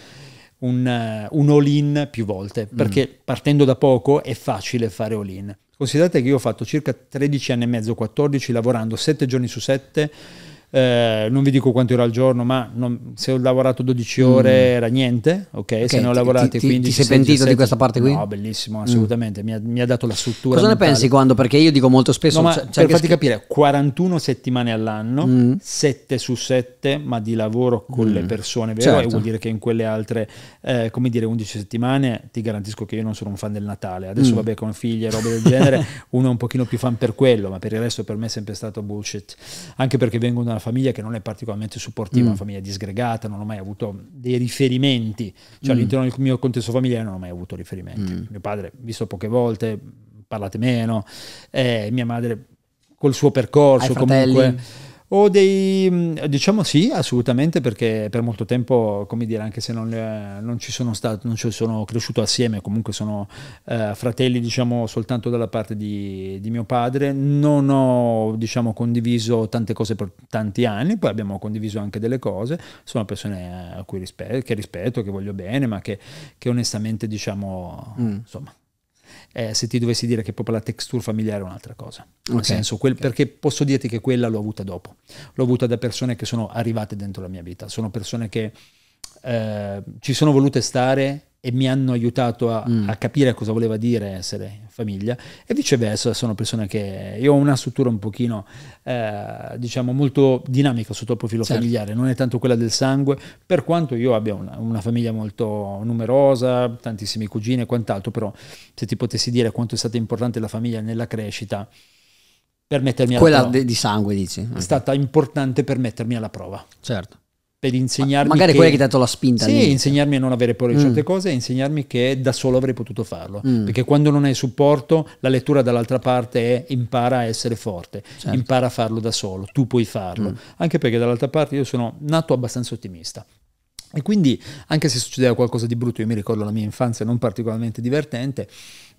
Speaker 1: un, uh, un all-in più volte, mm. perché mm. partendo da poco è facile fare all-in. Considerate che io ho fatto circa 13 anni e mezzo, 14, lavorando 7 giorni su 7 eh, non vi dico quanto era al giorno, ma non, se ho lavorato 12 ore mm. era niente, ok? okay. Se ne ho lavorate
Speaker 2: ti,
Speaker 1: 15
Speaker 2: Ti sei pentito 16, di questa parte qui?
Speaker 1: No, bellissimo, assolutamente, mm. mi, ha, mi, ha, dato la struttura.
Speaker 2: Cosa
Speaker 1: mentale.
Speaker 2: ne pensi quando? Perché io dico molto spesso...
Speaker 1: No, ma per farti capire, 41 settimane all'anno, mm. 7 su 7, ma di lavoro con le mm. persone, vero? Certo. E vuol dire che in quelle altre, eh, come dire, 11 settimane, ti garantisco che io non sono un fan del Natale. Adesso mm. vabbè, con figli e robe del genere, uno è un pochino più fan per quello, ma per il resto per me è sempre stato bullshit. Anche perché vengo da una famiglia che non è particolarmente supportiva, mm. una famiglia disgregata, non ho mai avuto dei riferimenti, cioè mm. all'interno del mio contesto familiare non ho mai avuto riferimenti. Mm. Mio padre, visto poche volte, parlate meno, eh, mia madre col suo percorso comunque o dei, mm, diciamo sì, assolutamente, perché per molto tempo, come dire, anche se non, non ci sono stato, non ci sono cresciuto assieme, comunque sono eh, fratelli, diciamo, soltanto dalla parte di, di, mio padre, non ho, diciamo, condiviso tante cose per tanti anni, poi abbiamo condiviso anche delle cose, sono persone a cui rispetto, che rispetto, che voglio bene, ma che, che onestamente, diciamo, mm. insomma, eh, se ti dovessi dire che proprio la texture familiare è un'altra cosa. Nel okay. senso, quel, okay. perché posso dirti che quella l'ho avuta dopo. L'ho avuta da persone che sono arrivate dentro la mia vita, sono persone che eh, ci sono volute stare e mi hanno aiutato a, mm. a, capire cosa voleva dire essere famiglia e viceversa sono persone che io ho una struttura un pochino eh, diciamo molto dinamica sotto il profilo certo. familiare non è tanto quella del sangue per quanto io abbia una, una, famiglia molto numerosa tantissimi cugini e quant'altro però se ti potessi dire quanto è stata importante la famiglia nella crescita per mettermi
Speaker 2: alla
Speaker 1: prova
Speaker 2: quella di sangue dici
Speaker 1: è stata importante per mettermi alla prova
Speaker 2: certo
Speaker 1: per insegnarmi.
Speaker 2: magari
Speaker 1: che,
Speaker 2: quella che ti ha dato la spinta.
Speaker 1: Sì, insegnarmi a non avere paura di mm. certe cose e insegnarmi che da solo avrei potuto farlo. Mm. Perché quando non hai supporto, la lettura dall'altra parte è impara a essere forte, certo. impara a farlo da solo, tu puoi farlo. Mm. Anche perché dall'altra parte io sono nato abbastanza ottimista. E quindi, anche se succedeva qualcosa di brutto, io mi ricordo la mia infanzia non particolarmente divertente,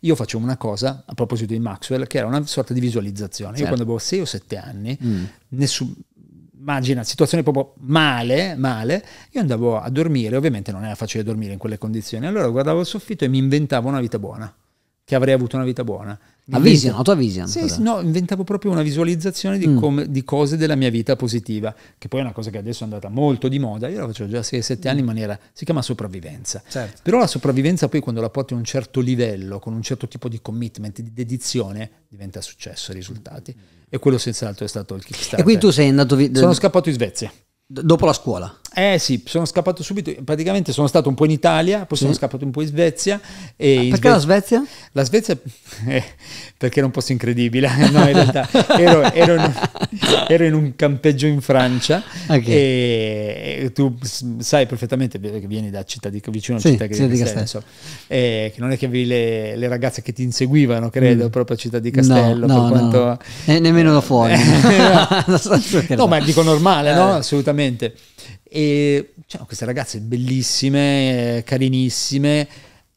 Speaker 1: io facevo una cosa, a proposito di Maxwell, che era una sorta di visualizzazione. Certo. Io quando avevo 6 o 7 anni, mm. nessun, immagina, situazione proprio male, male, io andavo a dormire, ovviamente non era facile dormire in quelle condizioni, allora guardavo il soffitto e mi inventavo una vita buona, che avrei avuto una vita buona.
Speaker 2: La vision, la tua vision?
Speaker 1: Sì, sì, no, inventavo proprio una visualizzazione di, mm. come, di, cose della mia vita positiva, che poi è una cosa che adesso è andata molto di moda, io la facevo già a 6-7 anni in maniera, si chiama sopravvivenza. Certo. Però la sopravvivenza poi quando la porti a un certo livello, con un certo tipo di commitment, di dedizione, diventa successo, risultati. Mm. E quello senz'altro è stato il Kickstarter.
Speaker 2: E quindi tu sei andato...
Speaker 1: Vi- Sono scappato in Svezia.
Speaker 2: Dopo la scuola?
Speaker 1: Eh sì, sono scappato subito, praticamente sono stato un po' in Italia, poi sì. sono scappato un po' in Svezia. E
Speaker 2: ah,
Speaker 1: in
Speaker 2: perché Sve- la Svezia?
Speaker 1: La Svezia eh, perché era un posto incredibile, no in realtà ero, ero, in, ero, in, un campeggio in Francia okay. e, e, tu sai perfettamente che vieni da città di, vicino a sì, città di Castello, eh, che non è che avevi le, le, ragazze che ti inseguivano, credo, mm. proprio a città di Castello.
Speaker 2: No, no, quanto, no. Ne, nemmeno da fuori.
Speaker 1: no, ma dico normale, no? Eh. Assolutamente. E c'erano queste ragazze bellissime, carinissime,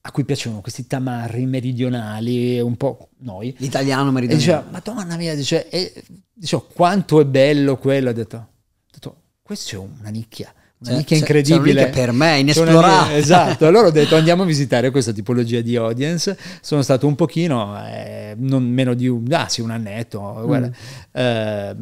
Speaker 1: a cui piacevano questi tamarri meridionali, un po' noi.
Speaker 2: L'italiano meridionale.
Speaker 1: E diceva, madonna mia, dice, e, dicevo, quanto è bello quello. Ho detto, ho detto questa è una nicchia. Una c'è, nicchia incredibile. C'è
Speaker 2: per me, inesplorata.
Speaker 1: Esatto, allora ho detto andiamo a visitare questa tipologia di audience. Sono stato un pochino, eh, non meno di un, ah, sì, un annetto, guarda, mm. eh,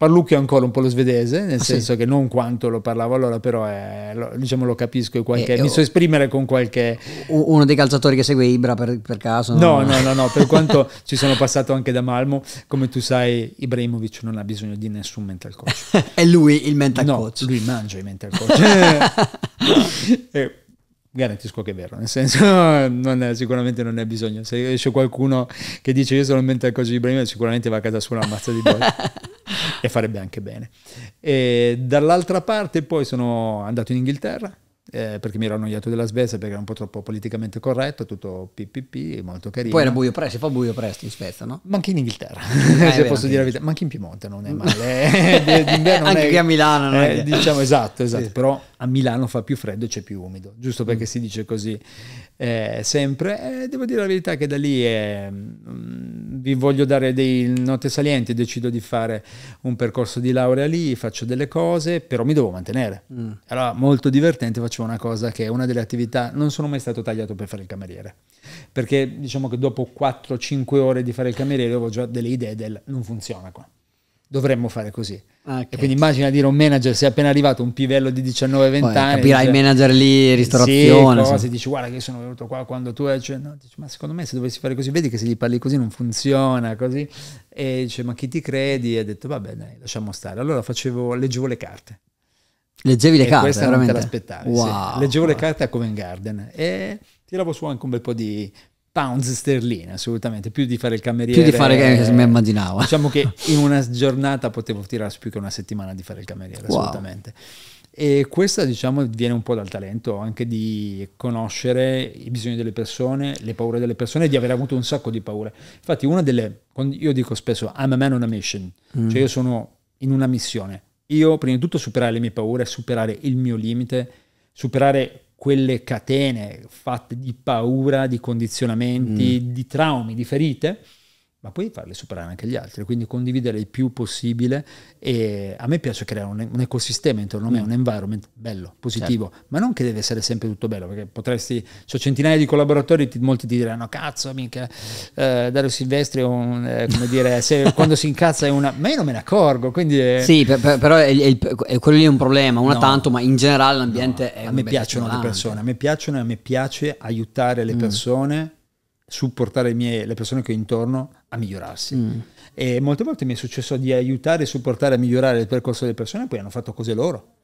Speaker 1: parlucchio ancora un po' lo svedese, nel
Speaker 2: Ah,
Speaker 1: senso
Speaker 2: sì?
Speaker 1: che non quanto lo parlavo allora, però è- lo, diciamo lo capisco qualche,
Speaker 2: E- e-
Speaker 1: mi so esprimere con qualche...
Speaker 2: Uno dei calciatori che segue Ibra per, per caso?
Speaker 1: No, no, no, no, per quanto ci sono passato anche da Malmo, come tu sai Ibrahimovic non ha bisogno di nessun mental coach.
Speaker 2: È lui il mental
Speaker 1: no,
Speaker 2: coach.
Speaker 1: lui mangia i mental coach. Eh, garantisco che è vero, nel senso non è- sicuramente non ne ha bisogno. Se esce qualcuno che dice io sono il mental coach di Ibrahimovic, sicuramente va a casa sua una mazza di bolle e farebbe anche bene. E dall'altra parte poi sono andato in Inghilterra. eh, perché mi ero annoiato della Svezia perché era un po' troppo politicamente corretto, tutto PPP, molto carino.
Speaker 2: Poi era buio presto, si fa buio presto in Svezia, no?
Speaker 1: Ma anche in Inghilterra,
Speaker 2: è
Speaker 1: se
Speaker 2: vero,
Speaker 1: posso dire la verità, ma anche in Piemonte non è male. eh, d'inverno
Speaker 2: Anche
Speaker 1: è-
Speaker 2: qui a Milano non è
Speaker 1: eh,
Speaker 2: che-
Speaker 1: Diciamo esatto, esatto,
Speaker 2: Sì.
Speaker 1: però a Milano fa più freddo e c'è più umido, giusto perché si dice così eh, sempre. Eh, devo dire la verità che da lì eh, mm, vi voglio dare dei note salienti, decido di fare un percorso di laurea lì, faccio delle cose, però mi devo mantenere.
Speaker 2: Mm.
Speaker 1: Allora, molto divertente, facevo una cosa che è una delle attività, non sono mai stato tagliato per fare il cameriere, perché diciamo che dopo 4-5 ore di fare il cameriere avevo già delle idee del non funziona qua, dovremmo fare così.
Speaker 2: Ok.
Speaker 1: E quindi immagina dire a un manager, sei appena arrivato, un pivello di 19-20
Speaker 2: Poi
Speaker 1: anni.
Speaker 2: capirai il
Speaker 1: dice-
Speaker 2: manager lì, ristorazione.
Speaker 1: Sì, cose,
Speaker 2: sì.
Speaker 1: dici guarda che sono venuto qua quando tu hai... Cioè, no, dici, ma secondo me se dovessi fare così, vedi che se gli parli così non funziona, così. E dice ma chi ti credi? E ha detto vabbè dai, lasciamo stare. Allora facevo, leggevo le carte.
Speaker 2: Leggevi le
Speaker 1: E
Speaker 2: carte,
Speaker 1: questa non te
Speaker 2: veramente?
Speaker 1: l'aspettavi. sì.
Speaker 2: Wow.
Speaker 1: Leggevo le carte a Covent Garden e tiravo su anche un bel po' di pounds sterline, assolutamente, più di fare il cameriere.
Speaker 2: Più di fare che mi immaginavo.
Speaker 1: Diciamo che in una giornata potevo tirare su più che una settimana di fare il cameriere,
Speaker 2: Wow.
Speaker 1: assolutamente. E questa, diciamo, viene un po' dal talento anche di conoscere i bisogni delle persone, le paure delle persone di aver avuto un sacco di paure. Infatti, una delle. Io dico spesso, I'm a man on a mission,
Speaker 2: Mm.
Speaker 1: cioè io sono in una missione. Io, prima di tutto, superare le mie paure, superare il mio limite, superare quelle catene fatte di paura, di condizionamenti,
Speaker 2: Mm.
Speaker 1: di traumi, di ferite, ma poi farle superare anche agli altri, quindi condividere il più possibile e a me piace creare un, un ecosistema intorno a me,
Speaker 2: Mm.
Speaker 1: un environment bello, positivo,
Speaker 2: Certo.
Speaker 1: ma non che deve essere sempre tutto bello, perché potresti, ho centinaia di collaboratori, ti- molti ti diranno cazzo mica eh, Dario Silvestri è un, eh, come dire, se, quando si incazza è una, ma io non me ne accorgo, quindi... è-
Speaker 2: Sì, per- per- però è, è- quello lì è un problema, una
Speaker 1: No.
Speaker 2: tanto, ma in generale l'ambiente è
Speaker 1: a me piacciono le persone, a me piacciono e a me piace aiutare
Speaker 2: Mm.
Speaker 1: le persone, supportare i miei- le persone che ho intorno a migliorarsi.
Speaker 2: Mm.
Speaker 1: E molte volte mi è successo di aiutare e supportare a migliorare il percorso delle persone, poi hanno fatto cose loro,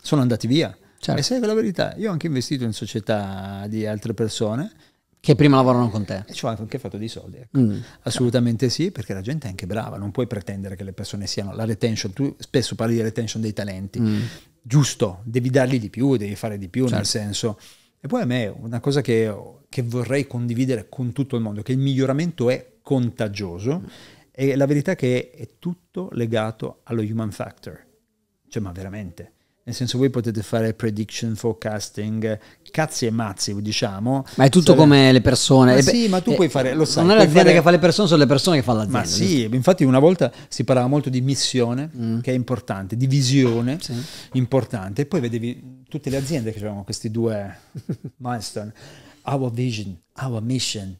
Speaker 1: sono andati via.
Speaker 2: Certo.
Speaker 1: E sai la verità, io ho anche investito in società di altre persone
Speaker 2: Che prima lavorano con te.
Speaker 1: e ci ho anche fatto dei soldi. ecco.
Speaker 2: Mm.
Speaker 1: Assolutamente sì, perché la gente è anche brava, non puoi pretendere che le persone siano la retention, tu spesso parli di retention dei talenti,
Speaker 2: Mm.
Speaker 1: giusto, devi dargli di più, devi fare di più, nel
Speaker 2: Certo.
Speaker 1: senso. E poi a me una cosa che, che vorrei condividere con tutto il mondo, che il miglioramento è contagioso e la verità è che è tutto legato allo human factor, cioè ma veramente. Nel senso voi potete fare prediction, forecasting, cazzi e mazzi, diciamo.
Speaker 2: Ma è tutto
Speaker 1: Sare-
Speaker 2: come le persone.
Speaker 1: Ma
Speaker 2: E beh,
Speaker 1: sì, ma tu
Speaker 2: eh,
Speaker 1: puoi fare, lo sai.
Speaker 2: Non è l'azienda
Speaker 1: fare-
Speaker 2: che fa le persone, sono le persone che fanno l'azienda.
Speaker 1: ma sì, infatti una volta si parlava molto di missione, che è importante, di visione,
Speaker 2: Mm. Sì.
Speaker 1: importante, e poi vedevi tutte le aziende che avevano questi due milestone, our vision, our mission,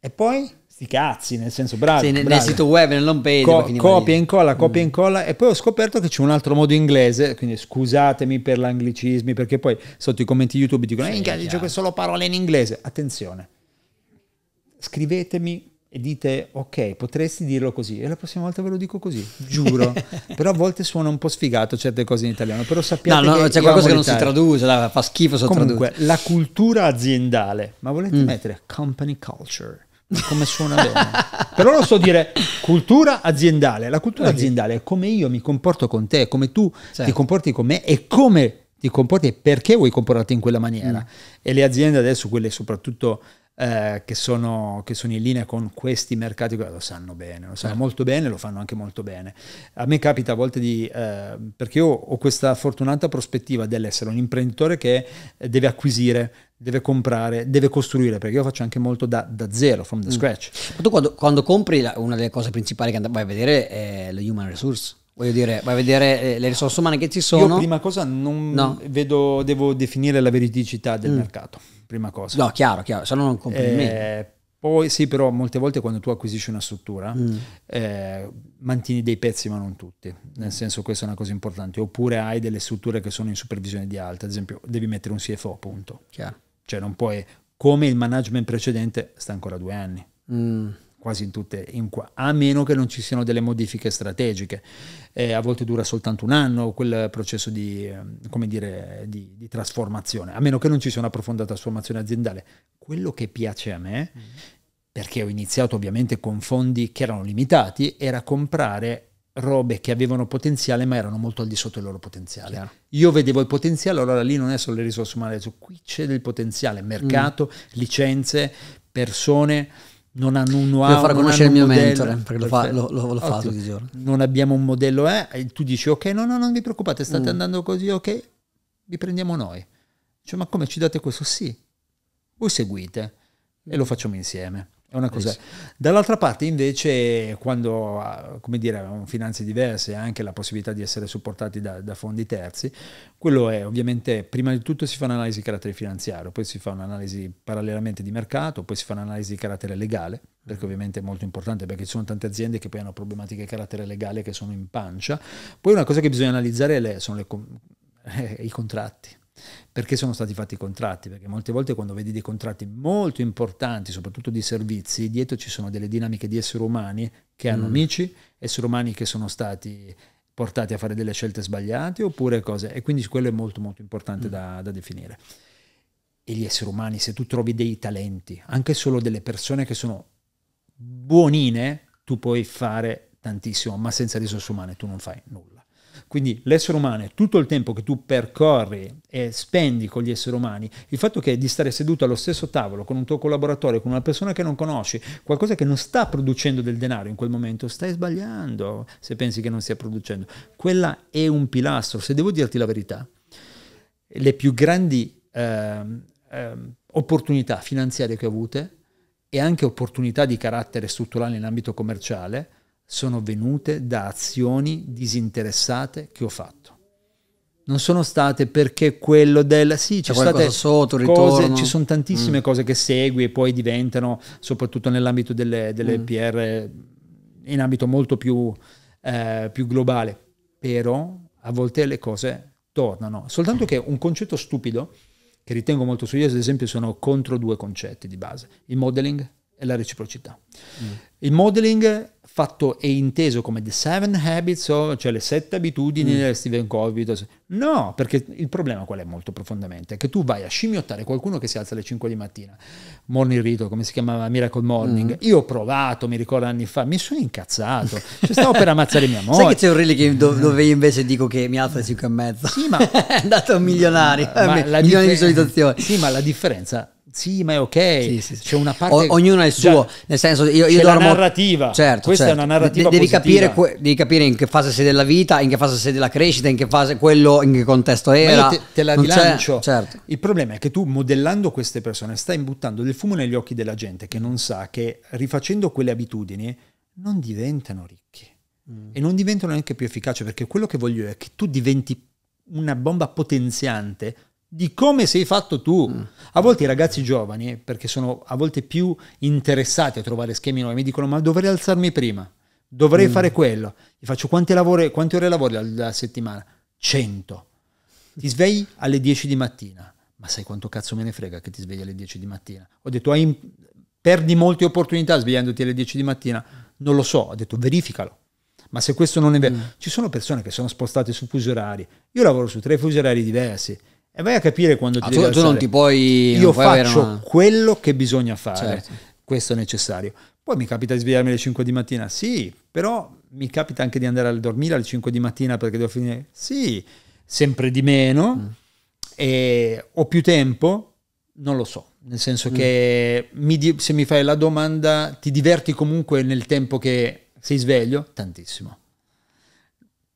Speaker 1: e poi sti cazzi, nel senso bravi,
Speaker 2: Sì, nel, nel sito web, nell'home page.
Speaker 1: Co- copia e incolla, copia e incolla e poi ho scoperto che c'è un altro modo inglese, quindi scusatemi per l'anglicismi perché poi sotto i commenti YouTube dicono
Speaker 2: Sì,
Speaker 1: "Eh, dice che solo parole in inglese". Attenzione. Scrivetemi e dite ok, potresti dirlo così e la prossima volta ve lo dico così, giuro. però a volte suona un po' sfigato certe cose in italiano, però
Speaker 2: No,
Speaker 1: sappiate
Speaker 2: no,
Speaker 1: che
Speaker 2: c'è qualcosa che non si traduce, fa schifo se
Speaker 1: Comunque, la cultura aziendale, ma volete
Speaker 2: Mm.
Speaker 1: mettere company culture? Come suona bene? Però lo so dire cultura aziendale. La cultura
Speaker 2: Ok.
Speaker 1: aziendale è come io mi comporto con te, come tu
Speaker 2: Certo.
Speaker 1: ti comporti con me e come ti comporti e perché vuoi comportarti in quella maniera.
Speaker 2: Mm.
Speaker 1: E le aziende adesso, quelle soprattutto eh, che, sono, che sono in linea con questi mercati, lo sanno bene, lo sanno
Speaker 2: Certo.
Speaker 1: molto bene, lo fanno anche molto bene. A me capita a volte di, eh, perché io ho questa fortunata prospettiva dell'essere un imprenditore che eh, deve acquisire, deve comprare, deve costruire, perché io faccio anche molto da, da zero, from
Speaker 2: Mm.
Speaker 1: the scratch.
Speaker 2: Ma tu quando, quando compri, una delle cose principali che and- vai a vedere è le human resource. Voglio dire, vai a vedere eh, le risorse umane che ci sono.
Speaker 1: Io prima cosa non
Speaker 2: No.
Speaker 1: vedo, devo definire la veridicità del
Speaker 2: Mm.
Speaker 1: mercato, prima cosa.
Speaker 2: No, chiaro, chiaro, se no non compri.
Speaker 1: Eh, Poi sì, però molte volte quando tu acquisisci una struttura mm. eh, mantieni dei pezzi ma non tutti, nel senso questa è una cosa importante, oppure hai delle strutture che sono in supervisione di alta, ad esempio devi mettere un CFO, punto. Chiaro. Cioè non puoi, come il management precedente sta ancora due anni. Mm quasi in tutte, in qua, a meno che non ci siano delle modifiche strategiche. Eh, a volte dura soltanto un anno quel processo di, ehm, dire, di, di, trasformazione, a meno che non ci sia una profonda trasformazione aziendale. Quello che piace a me, mm. perché ho iniziato ovviamente con fondi che erano limitati, era comprare robe che avevano potenziale ma erano molto al di sotto del loro potenziale. Chiaro. Io vedevo il potenziale, allora lì non è solo le risorse umane, qui c'è del potenziale, mercato, mm. licenze, persone non hanno un wow.
Speaker 2: Devo far conoscere il mio modello. mentore, perché lo fa, lo, lo, lo fa tutti i giorni.
Speaker 1: Non abbiamo un modello E, eh, e tu dici ok, no, no, non vi preoccupate, state mm. andando così, ok, vi prendiamo noi. Cioè, ma come ci date questo? Sì, voi seguite e lo facciamo insieme. È una cosa. Dall'altra parte, invece, quando come dire, abbiamo finanze diverse e anche la possibilità di essere supportati da, da, fondi terzi, quello è ovviamente, prima di tutto si fa un'analisi di carattere finanziario, poi si fa un'analisi parallelamente di mercato, poi si fa un'analisi di carattere legale, perché ovviamente è molto importante, perché ci sono tante aziende che poi hanno problematiche di carattere legale che sono in pancia. Poi una cosa che bisogna analizzare sono le, eh, i contratti perché sono stati fatti i contratti, perché molte volte quando vedi dei contratti molto importanti, soprattutto di servizi, dietro ci sono delle dinamiche di esseri umani che hanno mm. amici, esseri umani che sono stati portati a fare delle scelte sbagliate oppure cose, e quindi quello è molto molto importante mm. da, da definire. E gli esseri umani, se tu trovi dei talenti, anche solo delle persone che sono buonine, tu puoi fare tantissimo, ma senza risorse umane tu non fai nulla. Quindi l'essere umano, tutto il tempo che tu percorri e spendi con gli esseri umani, il fatto che di stare seduto allo stesso tavolo con un tuo collaboratore, con una persona che non conosci, qualcosa che non sta producendo del denaro in quel momento, stai sbagliando se pensi che non stia producendo. Quella è un pilastro, se devo dirti la verità, le più grandi eh, eh, opportunità finanziarie che ho avute e anche opportunità di carattere strutturale in ambito commerciale, sono venute da azioni disinteressate che ho fatto. Non sono state perché quello del sì, ci sono state
Speaker 2: sotto,
Speaker 1: cose, ci sono tantissime mm. cose che segui e poi diventano, soprattutto nell'ambito delle, delle mm. PR, in ambito molto più, eh, più globale. Però a volte le cose tornano. Soltanto che un concetto stupido che ritengo molto studioso, ad esempio, sono contro due concetti di base: il modeling e la reciprocità. Mm. Il modeling fatto e inteso come The Seven Habits, cioè le sette abitudini mm. di Stephen Covey. No, perché il problema qual è molto profondamente? È che tu vai a scimmiottare qualcuno che si alza alle 5 di mattina, morning rito, come si chiamava Miracle Morning. Mm. Io ho provato, mi ricordo anni fa, mi sono incazzato, cioè, stavo per ammazzare mia moglie.
Speaker 2: Sai che c'è un reel do, dove io invece dico che mi alzo alle 5 e mezza? Sì, ma... è andato un milionario, ma, ma milioni differ- di visualizzazioni.
Speaker 1: Sì, ma la differenza sì, ma è ok. Sì, sì, sì. C'è una parte.
Speaker 2: O, ognuno ha il suo. Già, nel senso, io, io
Speaker 1: dormo. Narrativa.
Speaker 2: Certo.
Speaker 1: Questa
Speaker 2: certo.
Speaker 1: è una narrativa.
Speaker 2: devi, capire, devi capire in che fase sei della vita, in che fase sei della crescita, in che fase quello, in che contesto era.
Speaker 1: te, te, la rilancio. Certo. Il problema è che tu, modellando queste persone, stai imbuttando del fumo negli occhi della gente che non sa che rifacendo quelle abitudini non diventano ricchi. Mm. E non diventano neanche più efficaci perché quello che voglio è che tu diventi una bomba potenziante di come sei fatto tu. Mm. A volte i ragazzi giovani, perché sono a volte più interessati a trovare schemi nuovi, mi dicono ma dovrei alzarmi prima, dovrei mm. fare quello. Gli faccio quante, lavori, quante ore lavori alla settimana? 100. Ti svegli alle 10 di mattina. Ma sai quanto cazzo me ne frega che ti svegli alle 10 di mattina? Ho detto, hai, perdi molte opportunità svegliandoti alle 10 di mattina. Non lo so, ho detto, verificalo. Ma se questo non è vero, mm. ci sono persone che sono spostate su fusi orari. Io lavoro su tre fusi orari diversi e vai a capire quando ti ah, devi
Speaker 2: tu, tu non ti puoi
Speaker 1: io
Speaker 2: puoi
Speaker 1: faccio una... quello che bisogna fare. Certo. questo è necessario. Poi mi capita di svegliarmi alle 5 di mattina sì però mi capita anche di andare a dormire alle 5 di mattina perché devo finire sì sempre di meno mm. e ho più tempo non lo so. Nel senso mm. che mi, se mi fai la domanda ti diverti comunque nel tempo che sei sveglio? Tantissimo.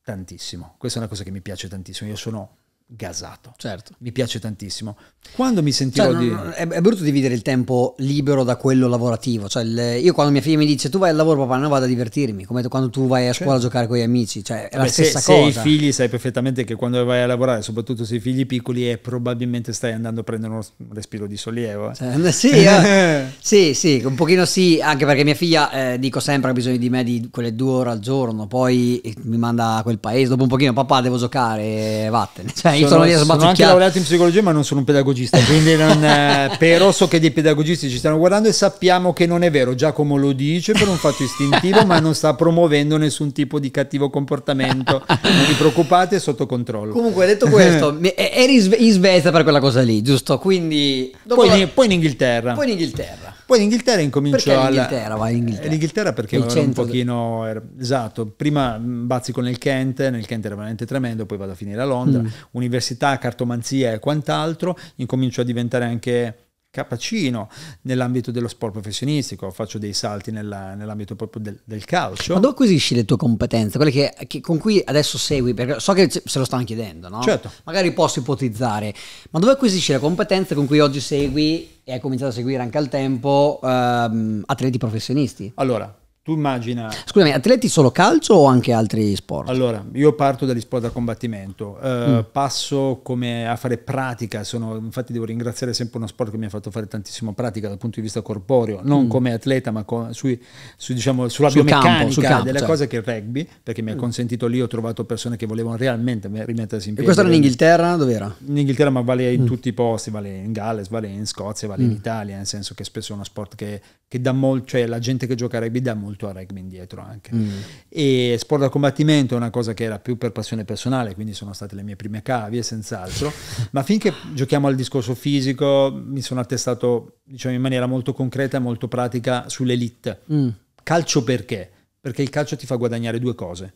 Speaker 1: Tantissimo. Questa è una cosa che mi piace tantissimo. Io sono gasato.
Speaker 2: Certo.
Speaker 1: Mi piace tantissimo. Quando mi sentirò
Speaker 2: Cioè,
Speaker 1: di...
Speaker 2: non- è, è brutto dividere il tempo libero da quello lavorativo. Cioè, il- io quando mia figlia mi dice tu vai al lavoro, papà, no, vado a divertirmi, come quando tu vai a scuola a giocare con gli amici, cioè è la
Speaker 1: Beh, se,
Speaker 2: stessa
Speaker 1: se hai
Speaker 2: cosa.
Speaker 1: figli sai perfettamente che quando vai a lavorare, soprattutto se hai figli piccoli, e probabilmente stai andando a prendere un respiro di sollievo. eh.
Speaker 2: Cioè, sì, eh. sì, sì, un pochino sì, anche perché mia figlia, eh, dico sempre, ha bisogno di me di quelle due ore al giorno, poi eh, mi manda a quel paese, dopo un pochino, papà, devo giocare, vattene. Cioè, io sono, a
Speaker 1: sono anche laureato in psicologia, ma non sono un pedagogista, quindi non, eh, però so che dei pedagogisti ci stanno guardando e sappiamo che non è vero. Giacomo lo dice per un fatto istintivo, ma non sta promuovendo nessun tipo di cattivo comportamento. Non vi preoccupate, è sotto controllo.
Speaker 2: Comunque, detto questo, eh, eri in Sve- in Svezia per quella cosa lì, giusto? Quindi...
Speaker 1: Poi,
Speaker 2: la-
Speaker 1: poi in Inghilterra.
Speaker 2: poi in Inghilterra.
Speaker 1: Poi in Inghilterra incomincio
Speaker 2: Perché
Speaker 1: alla-
Speaker 2: l'Inghilterra? Vai in Inghilterra.
Speaker 1: Eh, L'Inghilterra perché ero un pochino... era- esatto, prima mh, bazzico nel Kent, nel Kent era veramente tremendo, poi vado a finire a Londra,
Speaker 2: Mm.
Speaker 1: università, cartomanzia e quant'altro, incomincio a diventare anche capacino nell'ambito dello sport professionistico, faccio dei salti nella- nell'ambito proprio del, del calcio.
Speaker 2: Ma dove acquisisci le tue competenze? Quelle che, che- con cui adesso segui? Perché so che se lo stanno chiedendo, no?
Speaker 1: Certo.
Speaker 2: Magari posso ipotizzare, ma dove acquisisci le competenze con cui oggi segui e hai cominciato a seguire anche al tempo ehm, atleti professionisti?
Speaker 1: Allora, tu immagina
Speaker 2: Scusami, atleti solo calcio o anche altri sport?
Speaker 1: Allora, io parto dagli sport da combattimento, eh,
Speaker 2: Mm.
Speaker 1: passo come a fare pratica, sono, infatti devo ringraziare sempre uno sport che mi ha fatto fare tantissimo pratica dal punto di vista corporeo, non come atleta ma co- sui- su, diciamo, sulla
Speaker 2: Mm. Sul campo,
Speaker 1: biomeccanica
Speaker 2: sul campo,
Speaker 1: delle
Speaker 2: certo.
Speaker 1: cose che il rugby, perché mi ha consentito lì, ho trovato persone che volevano realmente rimettersi in
Speaker 2: e
Speaker 1: piedi.
Speaker 2: questo era in Inghilterra? Dove era?
Speaker 1: In Inghilterra, ma vale
Speaker 2: Mm.
Speaker 1: in tutti i posti, vale in Galles, vale in Scozia, vale in Italia, nel senso che spesso è uno sport che, che dà molto, cioè la gente che gioca a rugby dà molto a rugby indietro anche.
Speaker 2: Mm.
Speaker 1: E sport da combattimento è una cosa che era più per passione personale, quindi sono state le mie prime cavie, senz'altro. ma finché giochiamo al discorso fisico, mi sono attestato, diciamo, in maniera molto concreta e molto pratica sull'elite.
Speaker 2: Mm.
Speaker 1: Calcio perché? Perché il calcio ti fa guadagnare due cose,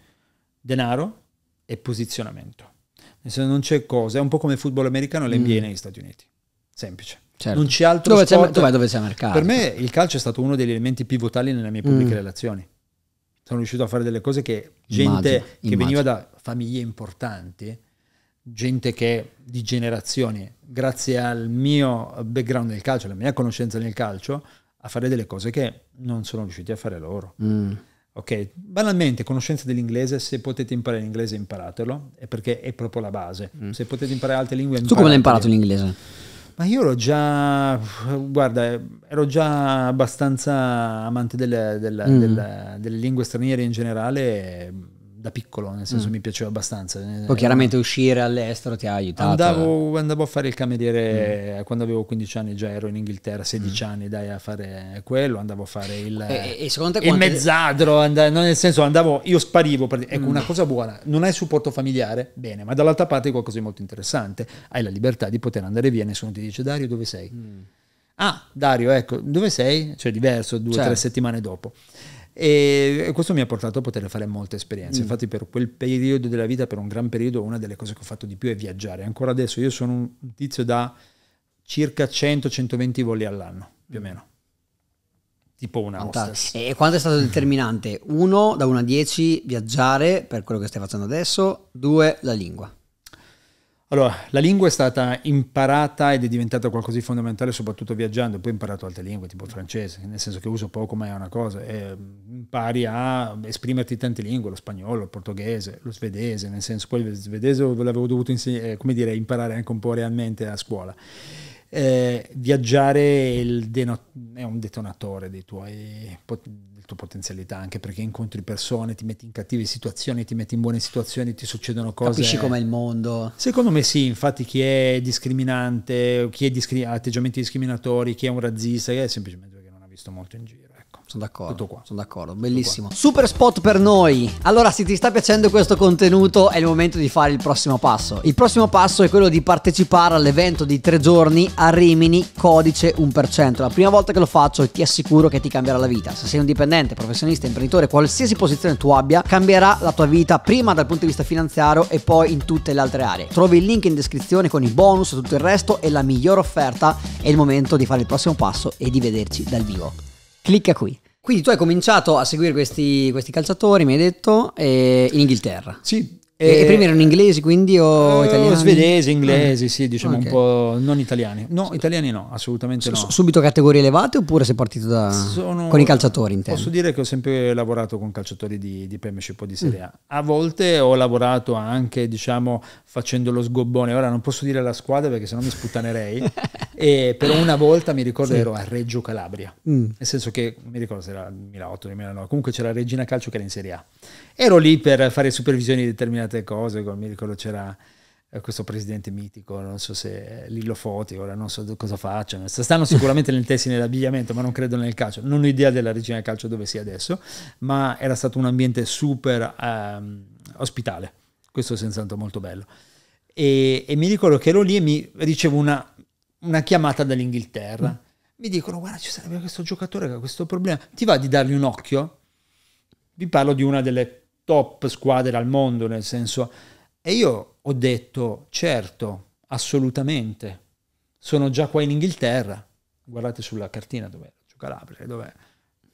Speaker 1: denaro e posizionamento. Senso non c'è cosa, è un po' come il football americano e l'NBA negli Stati Uniti. Semplice.
Speaker 2: Certo.
Speaker 1: Non c'è altro
Speaker 2: Dove
Speaker 1: sport.
Speaker 2: dov'è dove c'è mercato?
Speaker 1: Per me il calcio è stato uno degli elementi pivotali nelle mie pubbliche
Speaker 2: Mm.
Speaker 1: relazioni. Sono riuscito a fare delle cose che gente
Speaker 2: Immagino,
Speaker 1: che
Speaker 2: immagino.
Speaker 1: veniva da famiglie importanti, gente che di generazioni, grazie al mio background nel calcio, alla mia conoscenza nel calcio, a fare delle cose che non sono riusciti a fare loro.
Speaker 2: Mm.
Speaker 1: Ok, banalmente, conoscenza dell'inglese, se potete imparare l'inglese imparatelo, è perché è proprio la base. Se potete imparare altre lingue
Speaker 2: Mm. Tu come l'hai imparato l'inglese?
Speaker 1: Ma io ero già, guarda, ero già abbastanza amante delle, delle-
Speaker 2: Mm.
Speaker 1: delle- delle lingue straniere in generale da piccolo, nel senso mi piaceva abbastanza.
Speaker 2: Mm. Poi chiaramente uscire all'estero ti ha aiutato.
Speaker 1: Andavo, andavo a fare il cameriere quando avevo 15 anni, già ero in Inghilterra, 16 anni dai a fare quello, andavo a fare il,
Speaker 2: E- e secondo te
Speaker 1: il
Speaker 2: quante-
Speaker 1: mezzadro, and- no, nel senso andavo, io sparivo, per- ecco una cosa buona, non hai supporto familiare, bene, ma dall'altra parte è qualcosa di molto interessante, hai la libertà di poter andare via, nessuno ti dice Dario dove sei? Ah, Dario, ecco, dove sei? Cioè diverso, due o
Speaker 2: Certo.
Speaker 1: tre settimane dopo. E questo mi ha portato a poter fare molte
Speaker 2: Mm.
Speaker 1: esperienze. Infatti, per quel periodo della vita, per un gran periodo, una delle cose che ho fatto di più è viaggiare. Ancora adesso io sono un tizio da circa 100-120 voli all'anno, più o meno. Tipo una hostess.
Speaker 2: E quanto è stato determinante? Uno, da 1 a 10, viaggiare per quello che stai facendo adesso. Due, la lingua.
Speaker 1: Allora, la lingua è stata imparata ed è diventata qualcosa di fondamentale soprattutto viaggiando, poi ho imparato altre lingue, tipo il francese, nel senso che uso poco ma è una cosa, e impari a esprimerti tante lingue, lo spagnolo, il portoghese, lo svedese, nel senso poi il svedese l'avevo dovuto eh, dire, imparare anche un po' realmente a scuola. Eh, viaggiare è, il deno- è un detonatore dei tuoi, pot- delle tue potenzialità, anche perché incontri persone, ti metti in cattive situazioni, ti metti in buone situazioni, ti succedono cose.
Speaker 2: Capisci com'è il mondo.
Speaker 1: Secondo me sì, infatti chi è discriminante, chi ha discri- ha atteggiamenti discriminatori, chi è un razzista, è semplicemente perché non ha visto molto in giro. Ecco.
Speaker 2: Sono d'accordo. Sono d'accordo, bellissimo. Super spot per noi. Allora, se ti sta piacendo questo contenuto, è il momento di fare il prossimo passo. Il prossimo passo è quello di partecipare all'evento di tre giorni a Rimini, codice 1%. La prima volta che lo faccio e ti assicuro che ti cambierà la vita. Se sei un dipendente, professionista, imprenditore, qualsiasi posizione tu abbia, cambierà la tua vita prima dal punto di vista finanziario e poi in tutte le altre aree. Trovi il link in descrizione con i bonus e tutto il resto e la migliore offerta. È il momento di fare il prossimo passo e di vederci dal vivo. Clicca qui. Quindi tu hai cominciato a seguire questi, questi calciatori, mi hai detto, eh, in Inghilterra.
Speaker 1: Sì,
Speaker 2: E, i primi erano inglesi quindi o
Speaker 1: Eh,
Speaker 2: italiani?
Speaker 1: Svedesi, inglesi, sì, diciamo
Speaker 2: Ok.
Speaker 1: un po' non italiani. No, italiani no, assolutamente no.
Speaker 2: S- Subito categorie elevate oppure sei partito da...
Speaker 1: Sono-
Speaker 2: con i calciatori intendo?
Speaker 1: Posso dire che ho sempre lavorato con calciatori di, di Premiership o di Serie A. A volte ho lavorato anche, diciamo, facendo lo sgobbone. Ora non posso dire la squadra perché sennò mi sputtanerei. e però una volta mi ricordo ero a Reggio Calabria.
Speaker 2: Mm.
Speaker 1: Nel senso che mi ricordo se era il 2008, 2009, comunque c'era Regina Calcio che era in Serie A. Ero lì per fare supervisioni di determinate cose, mi ricordo c'era eh, questo presidente mitico, non so se è Lillo Foti, ora non so cosa facciano. Stanno sicuramente nel tessile nell'abbigliamento, ma non credo nel calcio. Non ho idea della Regina Calcio dove sia adesso, ma era stato un ambiente super ehm, ospitale. Questo senz'altro molto bello. E, e mi ricordo che ero lì e mi ricevo una, una chiamata dall'Inghilterra. Mi dicono, guarda, ci sarebbe questo giocatore che ha questo problema. Ti va di dargli un occhio? Vi parlo di una delle top squadre al mondo, nel senso... E io ho detto, certo, assolutamente. Sono già qua in Inghilterra. Guardate sulla cartina dov'è, Reggio Calabria, dov'è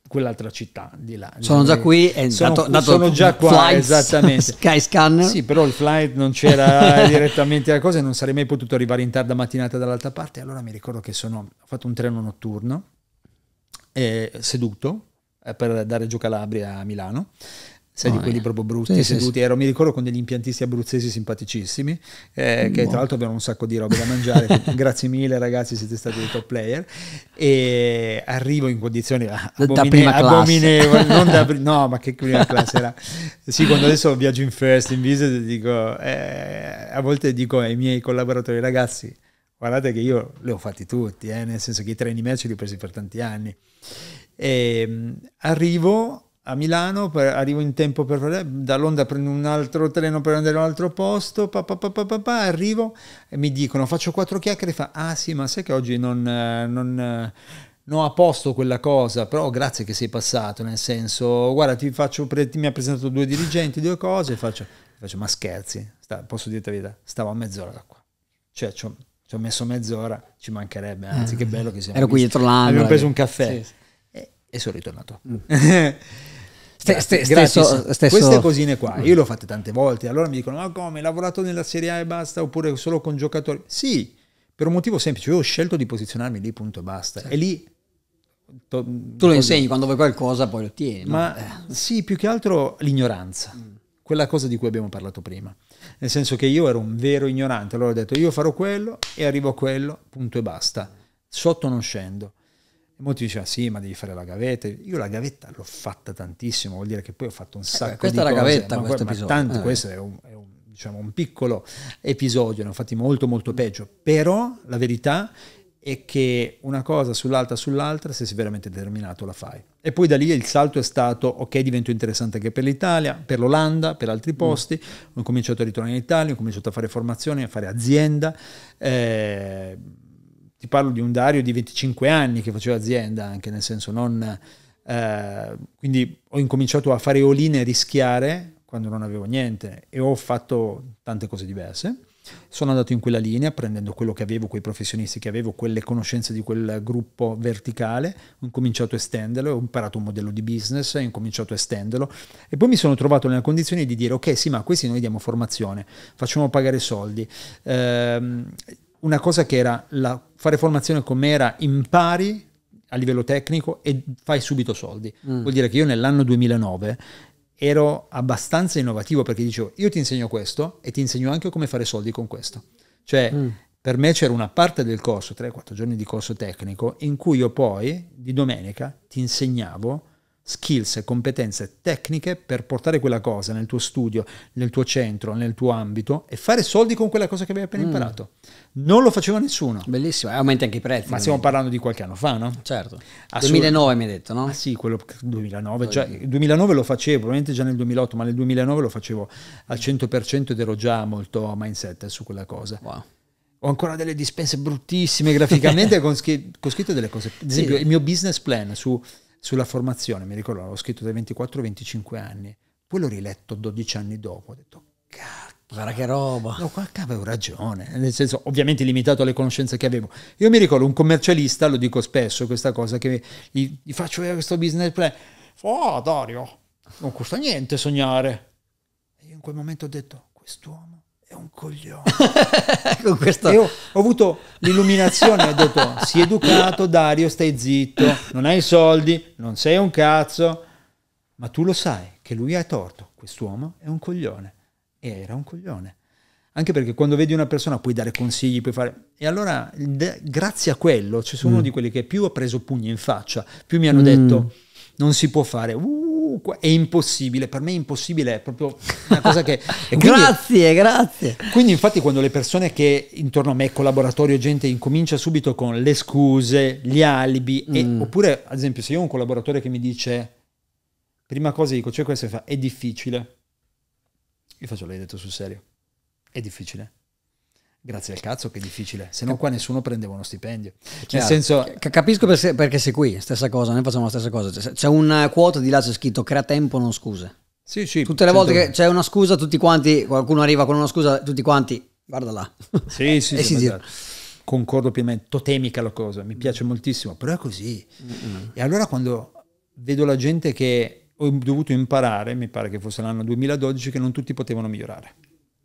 Speaker 1: quell'altra città di là.
Speaker 2: Sono già qui e
Speaker 1: sono,
Speaker 2: dato- dato
Speaker 1: sono già qua,
Speaker 2: flights,
Speaker 1: esattamente.
Speaker 2: Sky Scanner.
Speaker 1: Sì, però il flight non c'era direttamente la cosa e non sarei mai potuto arrivare in tarda mattinata dall'altra parte. Allora mi ricordo che sono, ho fatto un treno notturno eh, seduto eh, per da Reggio Calabria a Milano. Sai
Speaker 2: Oh,
Speaker 1: di quelli proprio brutti,
Speaker 2: Sì, sì,
Speaker 1: seduti. Ero, mi ricordo con degli impiantisti abruzzesi simpaticissimi, eh, che tra l'altro avevano un sacco di robe da mangiare. Grazie mille ragazzi, siete stati dei top player. E arrivo in condizioni abomine- abominevoli, non da no, ma che prima classe era. Sì, quando adesso viaggio in first, in visit, dico, eh, a volte dico ai miei collaboratori, ragazzi, guardate che io li ho fatti tutti, eh, nel senso che i treni merci li ho presi per tanti anni. E, mh, arrivo a Milano, per- arrivo in tempo per da Londra prendo un altro treno per andare a un altro posto, pa, pa, pa, arrivo e mi dicono faccio quattro chiacchiere e fa ah sì ma sai che oggi non, eh, non, eh, non ho a posto quella cosa, però grazie che sei passato, nel senso guarda ti faccio, ti mi ha presentato due dirigenti, due cose, faccio, faccio ma scherzi, Sta- posso dirti la verità, stavo a mezz'ora da qua, cioè ci ho, ci ho messo mezz'ora, ci mancherebbe, anzi che bello che siamo
Speaker 2: Ero qui dietro l'angolo.
Speaker 1: Abbiamo preso un caffè
Speaker 2: Sì, sì.
Speaker 1: e, e sono ritornato.
Speaker 2: Ste- ste- stesso-
Speaker 1: sì.
Speaker 2: stesso-
Speaker 1: Queste cosine qua, io le ho fatte tante volte, allora mi dicono, ma come, hai lavorato nella Serie A e basta, oppure solo con giocatori? Sì, per un motivo semplice, io ho scelto di posizionarmi lì, punto e basta. E lì... to-
Speaker 2: Tu lo insegni, quando vuoi qualcosa poi lo ottieni. no?
Speaker 1: Ma
Speaker 2: Eh.
Speaker 1: sì, più che altro l'ignoranza, quella cosa di cui abbiamo parlato prima. Nel senso che io ero un vero ignorante, allora ho detto io farò quello e arrivo a quello, punto e basta. Sotto non scendo. E molti dicevano sì, ma devi fare la gavetta. Io la gavetta l'ho fatta tantissimo, vuol dire che poi ho fatto un sacco
Speaker 2: Eh, questa
Speaker 1: di
Speaker 2: è la
Speaker 1: cose.
Speaker 2: gavetta,
Speaker 1: ma,
Speaker 2: questo
Speaker 1: ma
Speaker 2: episodio.
Speaker 1: tanto,
Speaker 2: Eh.
Speaker 1: questo è un, è un, diciamo, un piccolo episodio, ne ho fatti molto molto peggio. Però la verità è che una cosa sull'altra sull'altra, se sei veramente determinato, la fai. E poi da lì il salto è stato, ok, divento interessante anche per l'Italia, per l'Olanda, per altri posti. Ho cominciato a ritornare in Italia, ho cominciato a fare formazioni, a fare azienda. Eh, ti parlo di un Dario di 25 anni che faceva azienda, anche nel senso non... eh, quindi ho incominciato a fare all-in e rischiare quando non avevo niente e ho fatto tante cose diverse. Sono andato in quella linea prendendo quello che avevo, quei professionisti che avevo, quelle conoscenze di quel gruppo verticale, ho incominciato a estenderlo, ho imparato un modello di business, ho incominciato a estenderlo e poi mi sono trovato nella condizione di dire ok sì ma questi noi diamo formazione, facciamo pagare soldi. Ehm, una cosa che era la, fare formazione come era impari a livello tecnico e fai subito soldi. Vuol dire che io nell'anno 2009 ero abbastanza innovativo perché dicevo io ti insegno questo e ti insegno anche come fare soldi con questo. Cioè per me c'era una parte del corso, 3-4 giorni di corso tecnico, in cui io poi di domenica ti insegnavo skills e competenze tecniche per portare quella cosa nel tuo studio, nel tuo centro, nel tuo ambito e fare soldi con quella cosa che avevi appena imparato. Non lo faceva nessuno.
Speaker 2: Bellissimo, e aumenti anche i prezzi.
Speaker 1: Ma stiamo parlando di qualche anno fa, no?
Speaker 2: Certo.
Speaker 1: Assolut-
Speaker 2: 2009 mi hai detto, no?
Speaker 1: Ah sì, quello 2009, già, il 2009 lo facevo, probabilmente già nel 2008, ma nel 2009 lo facevo al 100% ed ero già molto mindset su quella cosa.
Speaker 2: Wow.
Speaker 1: Ho ancora delle dispense bruttissime graficamente con, scri- con scritto delle cose. Ad esempio, il mio business plan su- sulla formazione, mi ricordo, l'ho scritto dai 24 ai 25 anni, poi l'ho riletto 12 anni dopo, ho detto, cacchio.
Speaker 2: Guarda che roba.
Speaker 1: No, qua avevo ragione, nel senso ovviamente limitato alle conoscenze che avevo. Io mi ricordo un commercialista, lo dico spesso questa cosa, che gli, gli faccio vedere questo business plan, oh Dario, non costa niente sognare. E io in quel momento ho detto, quest'uomo è un coglione.
Speaker 2: Con questo...
Speaker 1: E ho, ho avuto l'illuminazione, ho detto, sii educato Dario, stai zitto, non hai soldi, non sei un cazzo, ma tu lo sai che lui ha torto, quest'uomo è un coglione. E era un coglione. Anche perché quando vedi una persona puoi dare consigli, puoi fare... E allora, grazie a quello, c'è cioè, uno di quelli che più ha preso pugni in faccia, più mi hanno mm. detto, non si può fare, uh, è impossibile, per me è impossibile, è proprio una cosa che...
Speaker 2: quindi, grazie, grazie.
Speaker 1: Quindi infatti quando le persone che intorno a me, collaboratori o gente, incomincia subito con le scuse, gli alibi, mm. e, oppure ad esempio se io ho un collaboratore che mi dice, prima cosa dico, cioè questo fa, è difficile, io faccio, l'hai detto sul serio è difficile. Grazie al cazzo che è difficile, se no qua nessuno prendeva uno stipendio.
Speaker 2: Nel senso... Capisco perché, perché sei qui, stessa cosa, noi facciamo la stessa cosa. C'è un quote di là c'è scritto crea tempo, non scuse.
Speaker 1: Sì, sì.
Speaker 2: Tutte le volte che c'è una scusa, tutti quanti, qualcuno arriva con una scusa, tutti quanti, guarda là.
Speaker 1: Sì, sì, sì. sì concordo pienamente, totemica la cosa, mi piace moltissimo, però è così. Mm-hmm. E allora quando vedo la gente che ho dovuto imparare, mi pare che fosse l'anno 2012, che non tutti potevano migliorare.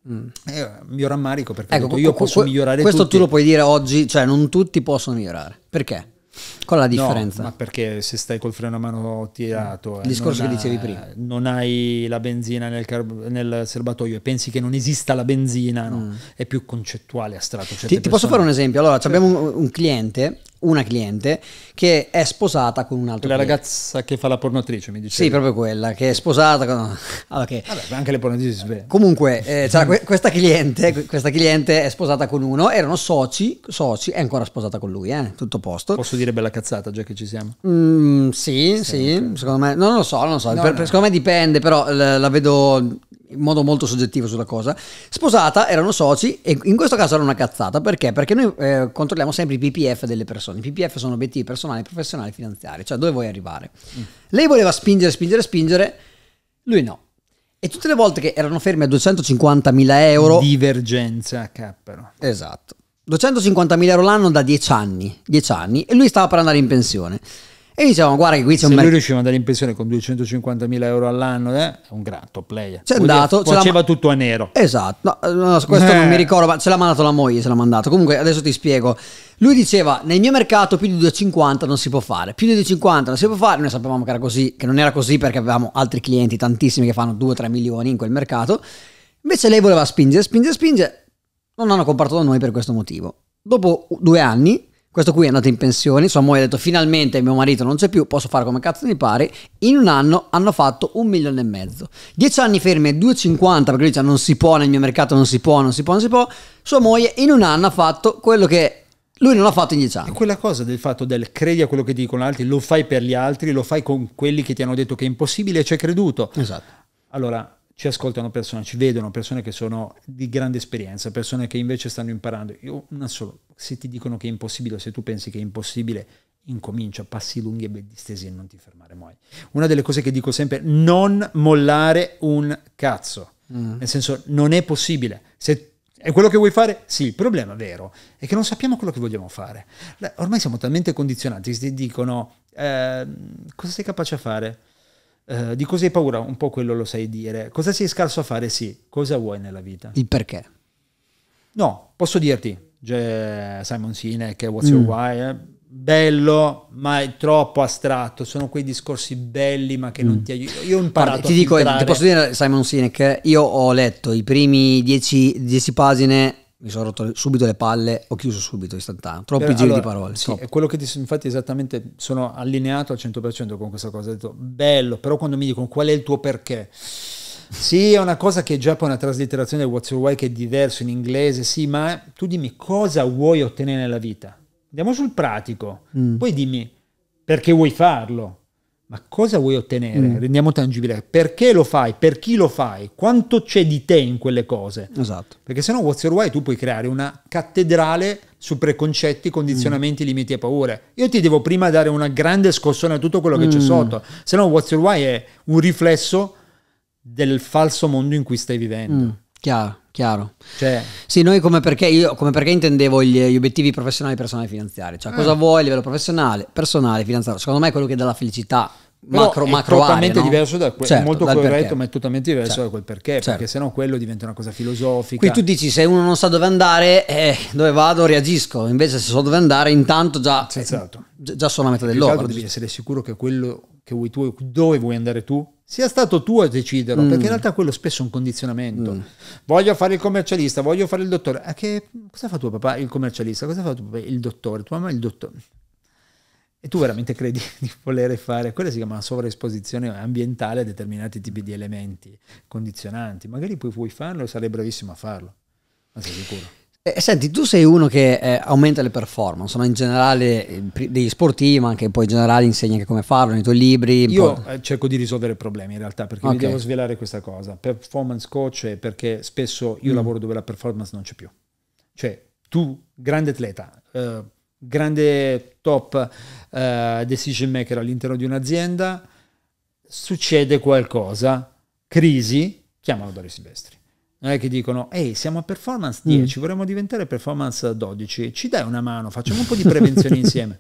Speaker 1: Mm. Eh, mio rammarico perché ecco, io posso migliorare
Speaker 2: questo
Speaker 1: tutti.
Speaker 2: tu lo puoi dire oggi cioè non tutti possono migliorare perché? Qual è la differenza?
Speaker 1: No, ma perché se stai col freno a mano tirato...
Speaker 2: Il discorso che dicevi prima.
Speaker 1: Non hai la benzina nel, nel, serbatoio e pensi che non esista la benzina, no? mm. è più concettuale, astratto.
Speaker 2: Ti, ti, posso fare un esempio? Allora, abbiamo un, un cliente una cliente che è sposata con un altro
Speaker 1: la
Speaker 2: cliente.
Speaker 1: ragazza che fa la pornotrice mi dice
Speaker 2: sì proprio quella che è sposata con
Speaker 1: okay. Vabbè, anche le pornotrici si sveglia
Speaker 2: comunque eh, que- questa, cliente, questa cliente è sposata con uno erano soci soci è ancora sposata con lui eh? tutto a posto
Speaker 1: posso dire bella cazzata già che ci siamo
Speaker 2: mm, sì sì, sì secondo me non lo so non lo so no, per, no. secondo me dipende però la, la vedo in modo molto soggettivo sulla cosa. Sposata, erano soci e in questo caso era una cazzata. Perché? Perché noi eh, controlliamo sempre i PPF delle persone. I PPF sono obiettivi personali, professionali, finanziari, cioè dove vuoi arrivare. Mm. Lei voleva spingere, spingere, spingere, lui no. E tutte le volte che erano fermi a 250.000 euro...
Speaker 1: Divergenza, cappero.
Speaker 2: Esatto. 250.000 euro l'anno da 10 anni, 10 anni, e lui stava per andare in pensione. E dicevamo, guarda che qui c'è
Speaker 1: Se
Speaker 2: un...
Speaker 1: Se lui riusciva ad andare in pensione con 250.000 euro all'anno, eh, è un gran top player.
Speaker 2: C'è andato...
Speaker 1: Faceva tutto a nero.
Speaker 2: Esatto, no, no, questo eh. non mi ricordo, ma ce l'ha mandato la moglie, ce l'ha mandato. Comunque adesso ti spiego. Lui diceva, nel mio mercato più di 250 non si può fare, più di 250 non si può fare, noi sapevamo che era così, che non era così perché avevamo altri clienti, tantissimi che fanno 2-3 milioni in quel mercato. Invece lei voleva spingere, spingere, spingere, non hanno comprato da noi per questo motivo. Dopo due anni questo qui è andato in pensione, sua moglie ha detto finalmente mio marito non c'è più, posso fare come cazzo mi pare. In un anno hanno fatto un milione e mezzo. Dieci anni fermi e 2,50 perché lui dice non si può nel mio mercato, non si può, non si può, non si può. Sua moglie in un anno ha fatto quello che lui non l'ha fatto in dieci anni.
Speaker 1: È quella cosa del fatto del credi a quello che dicono altri, lo fai per gli altri, lo fai con quelli che ti hanno detto che è impossibile e ci hai creduto.
Speaker 2: Esatto.
Speaker 1: Allora, ci ascoltano persone, ci vedono persone che sono di grande esperienza, persone che invece stanno imparando. Io una solo, se ti dicono che è impossibile, se tu pensi che è impossibile, incomincia, passi lunghi e ben distesi e non ti fermare mai. Una delle cose che dico sempre, non mollare un cazzo. Mm. Nel senso, non è possibile. Se è quello che vuoi fare? Sì, il problema vero è che non sappiamo quello che vogliamo fare. Ormai siamo talmente condizionati che ti dicono eh, cosa sei capace a fare? Uh, di cosa hai paura? Un po' quello lo sai dire. Cosa sei scarso a fare? Sì. Cosa vuoi nella vita?
Speaker 2: Il perché?
Speaker 1: No, posso dirti. Simon Sinek, What's Your mm. Why? Eh? Bello, ma è troppo astratto. Sono quei discorsi belli, ma che mm. non ti aiutano. Io ho imparato Guarda,
Speaker 2: ti dico, ti posso dire, Simon Sinek, io ho letto i primi dieci, dieci pagine mi sono rotto subito le palle, ho chiuso subito istantaneo. Troppi Però, giri allora, di parole.
Speaker 1: Sì, è quello che ti, infatti esattamente sono allineato al 100% con questa cosa. Ho detto bello, però quando mi dicono qual è il tuo perché? Sì, è una cosa che già poi una traslitterazione del What's Your Why che è diverso in inglese, sì, ma tu dimmi cosa vuoi ottenere nella vita. Andiamo sul pratico, mm. poi dimmi perché vuoi farlo. Ma cosa vuoi ottenere? Mm. Rendiamo tangibile. Perché lo fai? Per chi lo fai? Quanto c'è di te in quelle cose?
Speaker 2: Esatto.
Speaker 1: Perché se no, What's Your Why tu puoi creare una cattedrale su preconcetti, condizionamenti, mm. limiti e paure. Io ti devo prima dare una grande scossone a tutto quello che mm. c'è sotto. Se no, What's Your Why è un riflesso del falso mondo in cui stai vivendo.
Speaker 2: Chiaro, chiaro. Cioè, sì, noi come perché, io come perché intendevo gli, gli obiettivi professionali, personali e finanziari. Cioè, eh. cosa vuoi a livello professionale, personale, finanziario? Secondo me è quello che dà la felicità macro,
Speaker 1: è
Speaker 2: macro
Speaker 1: totalmente
Speaker 2: aree, no?
Speaker 1: diverso da quel,
Speaker 2: Certo,
Speaker 1: molto corretto,
Speaker 2: perché.
Speaker 1: ma è totalmente diverso
Speaker 2: Certo.
Speaker 1: da quel perché, perché
Speaker 2: Certo.
Speaker 1: sennò quello diventa una cosa filosofica.
Speaker 2: Qui tu dici se uno non sa dove andare, eh, dove vado reagisco, invece se so dove andare intanto già,
Speaker 1: Sì, esatto.
Speaker 2: già già sono a metà dell'opera.
Speaker 1: devi essere sicuro che quello che vuoi tu, dove vuoi andare tu, sia stato tu a deciderlo,
Speaker 2: Mm.
Speaker 1: perché in realtà quello spesso è un condizionamento. Voglio fare il commercialista, voglio fare il dottore. Ah, che, cosa fa tuo papà? Il commercialista. Cosa fa tuo papà? Il dottore. Tua mamma il dottore. E tu veramente credi di volere fare, quella si chiama sovraesposizione ambientale a determinati tipi di elementi condizionanti. Magari poi puoi farlo e sarai bravissimo a farlo, ma sei sicuro.
Speaker 2: Eh, senti, tu sei uno che eh, aumenta le performance, no? in generale eh, degli sportivi, ma anche poi in generale insegni anche come farlo nei tuoi libri.
Speaker 1: Io eh, cerco di risolvere problemi in realtà perché
Speaker 2: Ok.
Speaker 1: vi devo svelare questa cosa. Performance coach è perché spesso
Speaker 2: Mm.
Speaker 1: io lavoro dove la performance non c'è più. Cioè, tu, grande atleta, grande top eh, decision maker all'interno di un'azienda, succede qualcosa, crisi, chiamano Dario Silvestri. Non è che dicono, ehi, siamo a performance 10, vorremmo diventare performance 12, ci dai una mano, facciamo un po' di prevenzione insieme.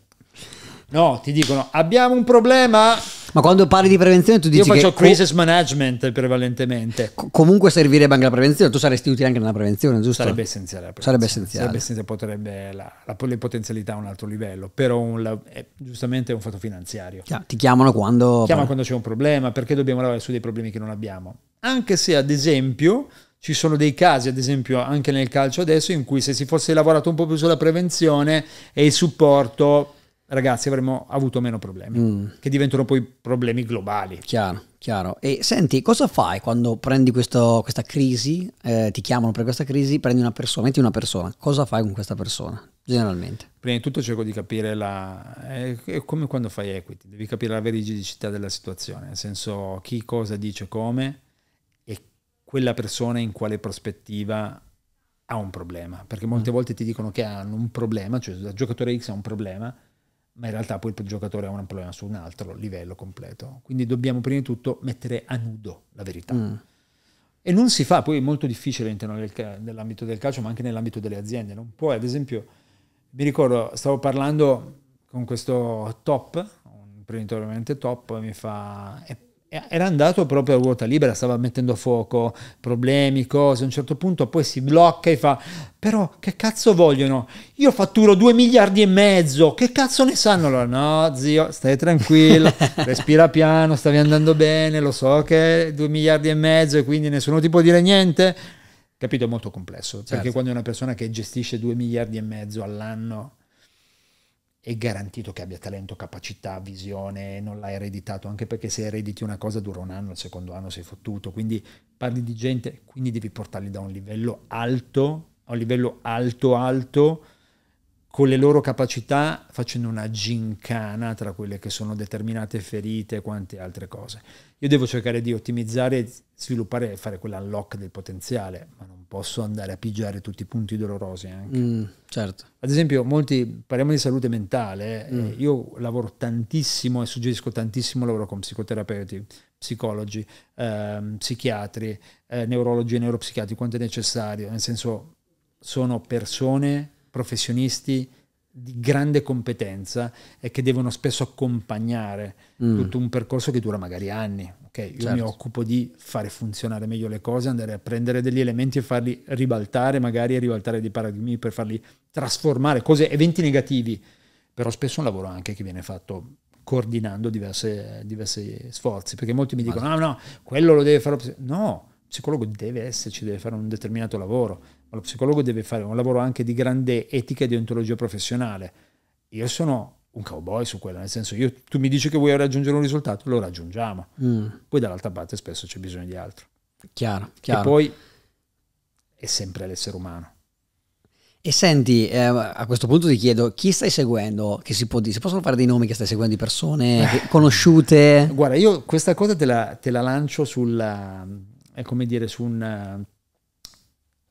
Speaker 1: No, ti dicono, abbiamo un problema,
Speaker 2: Ma quando parli di prevenzione tu
Speaker 1: io
Speaker 2: dici che
Speaker 1: faccio
Speaker 2: co-
Speaker 1: crisis management prevalentemente.
Speaker 2: co- comunque servirebbe anche la prevenzione, tu saresti utile anche nella prevenzione, giusto?
Speaker 1: Sarebbe essenziale. la
Speaker 2: Sarebbe essenziale.
Speaker 1: Sarebbe essenziale, potrebbe la, la- le potenzialità a un altro livello, però un la- è giustamente è un fatto finanziario.
Speaker 2: Chiaro, Ti chiamano quando...
Speaker 1: Chiama quando c'è un problema, perché dobbiamo lavorare su dei problemi che non abbiamo. Anche se ad esempio ci sono dei casi, ad esempio anche nel calcio adesso, in cui se si fosse lavorato un po' più sulla prevenzione e il supporto, ragazzi, avremmo avuto meno problemi,
Speaker 2: Mm.
Speaker 1: che diventano poi problemi globali.
Speaker 2: Chiaro, chiaro. E senti, cosa fai quando prendi questo- questa crisi, eh, ti chiamano per questa crisi, prendi una persona, metti una persona, cosa fai con questa persona, generalmente?
Speaker 1: Prima di tutto cerco di capire la... È, è come quando fai equity, devi capire la veridicità della situazione, nel senso chi cosa dice come e quella persona in quale prospettiva ha un problema, perché molte volte ti dicono che hanno un problema, cioè il giocatore X ha un problema, ma in realtà poi il giocatore ha un problema su un altro livello completo. Quindi dobbiamo prima di tutto mettere a nudo la verità.
Speaker 2: Mm.
Speaker 1: E non si fa, poi è molto difficile all'interno del dell'ambito del calcio, ma anche nell'ambito delle aziende. Non puoi, ad esempio, mi ricordo, stavo parlando con questo top, un imprenditore veramente top, e mi fa... Era andato proprio a ruota libera, stava mettendo a fuoco problemi, cose. A un certo punto poi si blocca e fa: Però che cazzo vogliono? Io fatturo 2 miliardi e mezzo, che cazzo ne sanno? Allora, no, zio, stai tranquillo, respira piano, stavi andando bene, lo so che 2 miliardi e mezzo e quindi nessuno ti può dire niente. Capito? È molto complesso, perché
Speaker 2: Certo.
Speaker 1: quando è una persona che gestisce 2 miliardi e mezzo all'anno è garantito che abbia talento, capacità, visione, non l'hai ereditato, anche perché se erediti una cosa dura un anno, il secondo anno sei fottuto, quindi parli di gente, quindi devi portarli da un livello alto a un livello alto alto con le loro capacità facendo una gincana tra quelle che sono determinate ferite e quante altre cose. Io devo cercare di ottimizzare, sviluppare e fare quell'unlock del potenziale, ma non posso andare a pigiare tutti i punti dolorosi anche.
Speaker 2: Mm, certo.
Speaker 1: Ad esempio, molti parliamo di salute mentale. eh, io lavoro tantissimo e suggerisco tantissimo lavoro con psicoterapeuti, psicologi, ehm, psichiatri, eh, neurologi e neuropsichiatri, quanto è necessario. Nel senso, sono persone, professionisti di grande competenza e che devono spesso accompagnare
Speaker 2: Mm.
Speaker 1: tutto un percorso che dura magari anni. Ok? Io mi
Speaker 2: Certo.
Speaker 1: occupo di fare funzionare meglio le cose, andare a prendere degli elementi e farli ribaltare, magari e ribaltare dei paradigmi per farli trasformare, cose, eventi negativi. Però spesso è un lavoro anche che viene fatto coordinando diverse- diversi sforzi, perché molti mi dicono, no, no, quello lo deve fare... lo psi-". No, il psicologo deve esserci, deve fare un determinato lavoro, ma lo psicologo deve fare un lavoro anche di grande etica e deontologia professionale. Io sono un cowboy su quello, nel senso, io, tu mi dici che vuoi raggiungere un risultato, lo raggiungiamo.
Speaker 2: Mm,
Speaker 1: Poi dall'altra parte spesso c'è bisogno di altro.
Speaker 2: chiaro,
Speaker 1: E
Speaker 2: chiaro.
Speaker 1: poi è sempre l'essere umano.
Speaker 2: E senti, eh, a questo punto ti chiedo, chi stai seguendo? Che si può dire? Si possono fare dei nomi che stai seguendo di persone conosciute?
Speaker 1: Guarda, io questa cosa te la, te la lancio sulla, è come dire, su un...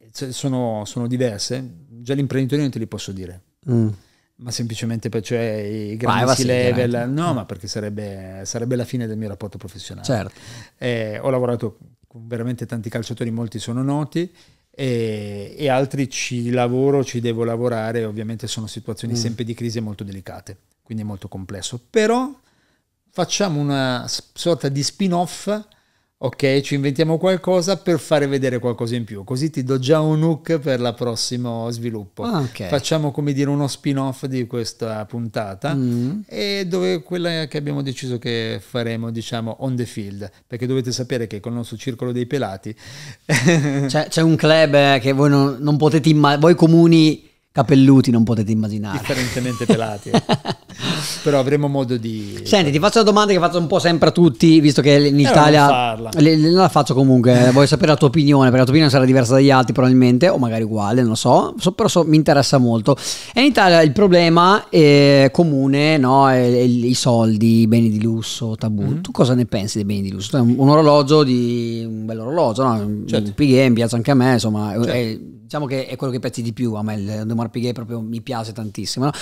Speaker 1: eh, sono, sono diverse, già gli imprenditori non te li posso dire,
Speaker 2: Mm,
Speaker 1: ma semplicemente per cioè i grandi level, no, ma perché sarebbe, sarebbe la fine del mio rapporto professionale.
Speaker 2: certo.
Speaker 1: Eh, ho lavorato con veramente tanti calciatori, molti sono noti e, e altri ci lavoro, ci devo lavorare, ovviamente sono situazioni
Speaker 2: Mm.
Speaker 1: sempre di crisi molto delicate, quindi è molto complesso. Però facciamo una sorta di spin-off ok, ci inventiamo qualcosa per fare vedere qualcosa in più, così ti do già un hook per il prossimo sviluppo.
Speaker 2: Ah, okay.
Speaker 1: Facciamo come dire uno spin-off di questa puntata mm. e dove quella che abbiamo deciso che faremo, diciamo, on the field, perché dovete sapere che con il nostro circolo dei pelati
Speaker 2: c'è, c'è, un club eh, che voi non, non potete immaginare, voi comuni capelluti non potete immaginare.
Speaker 1: Differentemente pelati. Però avremo modo di...
Speaker 2: Senti, ti faccio una domanda che faccio un po' sempre a tutti, visto che in eh, Italia... Non, le, le, la faccio comunque, voglio sapere la tua opinione, perché la tua opinione sarà diversa dagli altri probabilmente, o magari uguale, non lo so, so però so, mi interessa molto. E in Italia il problema è comune, no? È, è, i soldi, i beni di lusso, tabù. Mm-hmm. Tu cosa ne pensi dei beni di lusso? Un, un orologio di... un bel orologio, no? Certo. Pighe, mi piace anche a me, insomma... Certo. È, diciamo che è quello che piace di più a me, il Audemars Piguet proprio mi piace tantissimo. No?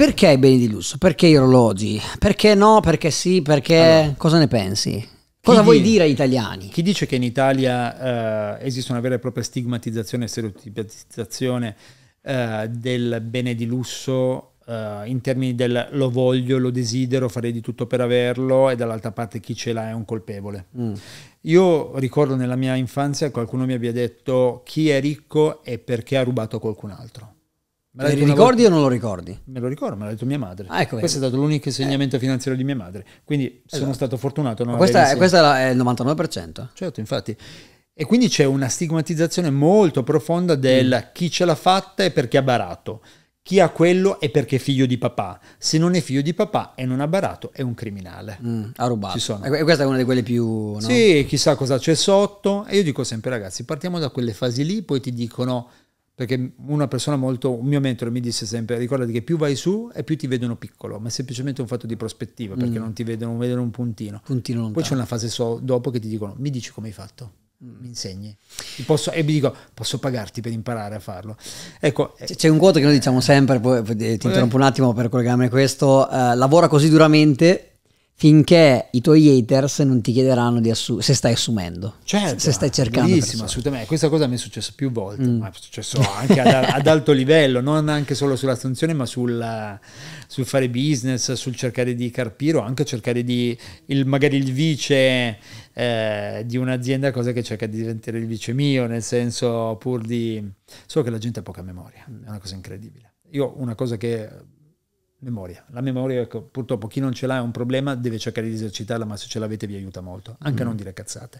Speaker 2: Perché i beni di lusso? Perché i orologi? Perché no? Perché sì? Perché allora, cosa ne pensi? Cosa vuoi dire agli italiani?
Speaker 1: Chi dice che in Italia eh, esiste una vera e propria stigmatizzazione e stereotipizzazione eh, del bene di lusso eh, in termini del lo voglio, lo desidero, farei di tutto per averlo e dall'altra parte chi ce l'ha è un colpevole. Mm. Io ricordo nella mia infanzia qualcuno mi abbia detto chi è ricco è perché ha rubato a qualcun altro.
Speaker 2: Me lo ricordi volta... o non lo ricordi?
Speaker 1: Me lo ricordo, me l'ha detto mia madre. Ah, ecco Questo è stato l'unico insegnamento eh. finanziario di mia madre. Quindi esatto. sono stato fortunato.
Speaker 2: Non questa, è, questa è il 99%.
Speaker 1: Certo, infatti. E quindi c'è una stigmatizzazione molto profonda del mm. chi ce l'ha fatta è perché ha barato chi ha quello è perché è figlio di papà. Se non è figlio di papà e non ha barato, è un criminale.
Speaker 2: Mm, ha rubato. Ci sono. E questa è una di quelle più. No?
Speaker 1: Sì, chissà cosa c'è sotto. E io dico sempre, ragazzi, partiamo da quelle fasi lì, poi ti dicono. Perché una persona molto, un mio mentore mi disse sempre: ricordati che più vai su e più ti vedono piccolo, ma è semplicemente un fatto di prospettiva, perché mm. non ti vedono, vedono un puntino.
Speaker 2: puntino
Speaker 1: poi c'è una fase so, dopo che ti dicono: mi dici come hai fatto? mi insegni posso, e mi dico posso pagarti per imparare a farlo ecco
Speaker 2: c'è un quote che noi diciamo sempre poi ti interrompo un attimo per collegarmi questo uh, lavora così duramente finché i tuoi haters non ti chiederanno di assu- se stai assumendo,
Speaker 1: certo,
Speaker 2: se stai cercando.
Speaker 1: Bellissimo, assolutamente. Questa cosa mi è successa più volte, mm. ma è successo anche ad, ad, alto livello, non anche solo sull'assunzione, ma sul, sul, fare business, sul cercare di carpire o anche cercare di, il, magari il vice eh, di un'azienda, cosa che cerca di diventare il vice mio, nel senso pur di... Solo che la gente ha poca memoria, è una cosa incredibile. Io una cosa che memoria. La memoria, ecco, purtroppo chi non ce l'ha è un problema, deve cercare di esercitarla, ma se ce l'avete vi aiuta molto, anche mm. a non dire cazzate.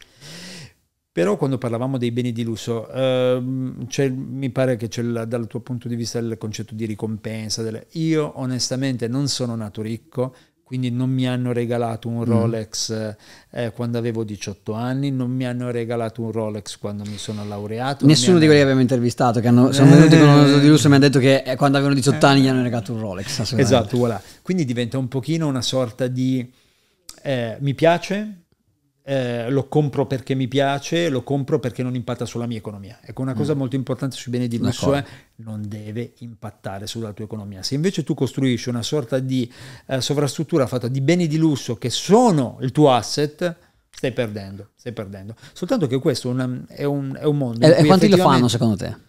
Speaker 1: Però quando parlavamo dei beni di lusso, eh, mi pare che c'è dal tuo punto di vista il concetto di ricompensa. Delle... Io onestamente non sono nato ricco, quindi non mi hanno regalato un mm. Rolex eh, quando avevo 18 anni, non mi hanno regalato un Rolex quando mi sono laureato.
Speaker 2: Nessuno
Speaker 1: hanno...
Speaker 2: di quelli che abbiamo intervistato che hanno, sono venuti con un di lusso e mi hanno detto che eh, quando avevano 18 anni gli hanno regalato un Rolex.
Speaker 1: Esatto, voilà. Quindi diventa un pochino una sorta di eh, mi piace, eh, lo compro perché mi piace, lo compro perché non impatta sulla mia economia. Ecco, una cosa mm. molto importante sui beni di lusso è non deve impattare sulla tua economia. Se invece tu costruisci una sorta di eh, sovrastruttura fatta di beni di lusso che sono il tuo asset, stai perdendo, stai perdendo. Soltanto che questo è, una, è, un, è un, mondo.
Speaker 2: E, e quanti lo fanno secondo te?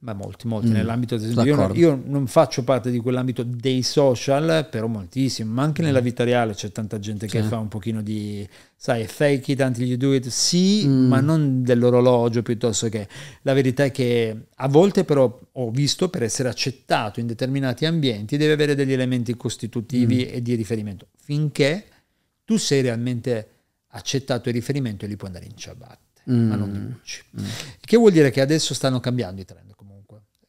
Speaker 1: Ma molti, molti mm, nell'ambito io, io, non faccio parte di quell'ambito dei social, però moltissimo, ma anche nella mm. vita reale c'è tanta gente che fa un pochino di, sai, fake it until you do it, sì, mm. ma non dell'orologio piuttosto che. La verità è che a volte però ho visto per essere accettato in determinati ambienti deve avere degli elementi costitutivi mm. e di riferimento, finché tu sei realmente accettato e riferimento e li puoi andare in ciabatte, ma non di luci. Mm. Che vuol dire che adesso stanno cambiando i trend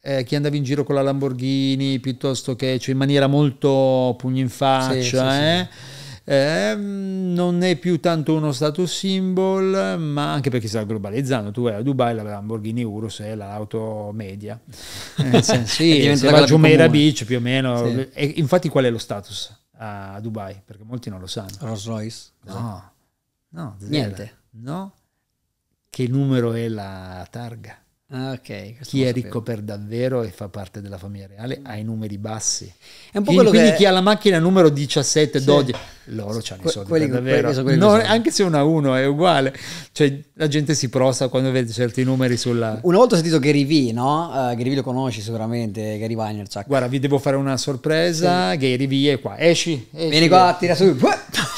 Speaker 1: eh, chi andava in giro con la Lamborghini piuttosto che cioè in maniera molto pugno in faccia, sì, sì, eh? Sì. Eh, non è più tanto uno status symbol, ma anche perché si sta globalizzando. Tu vai a Dubai, la Lamborghini Urus è l'auto media. Eh, sì, se vai a Jumeirah Beach più o meno. E infatti qual è lo status a Dubai? Perché molti non lo sanno.
Speaker 2: Rolls Royce?
Speaker 1: No, no,
Speaker 2: niente.
Speaker 1: No, che numero è la targa?
Speaker 2: Ah, ok. questo
Speaker 1: Chi è ricco per davvero e fa parte della famiglia reale ha i numeri bassi.
Speaker 2: È un po' quello
Speaker 1: quindi
Speaker 2: che-
Speaker 1: chi ha la macchina numero 17,
Speaker 2: Sì.
Speaker 1: 12, loro hanno i
Speaker 2: Que-
Speaker 1: soldi
Speaker 2: quelli-
Speaker 1: per davvero.
Speaker 2: quelli
Speaker 1: No, anche se una a uno è uguale. Cioè, la gente si prosta quando vede certi numeri sulla...
Speaker 2: Una volta ho sentito Gary Vee, no? Uh, Gary Vee lo conosci sicuramente, Gary Vaynerchuk.
Speaker 1: Guarda, vi devo fare una sorpresa. Gary Vee è qua. Esci, esci.
Speaker 2: Vieni qua, tira su.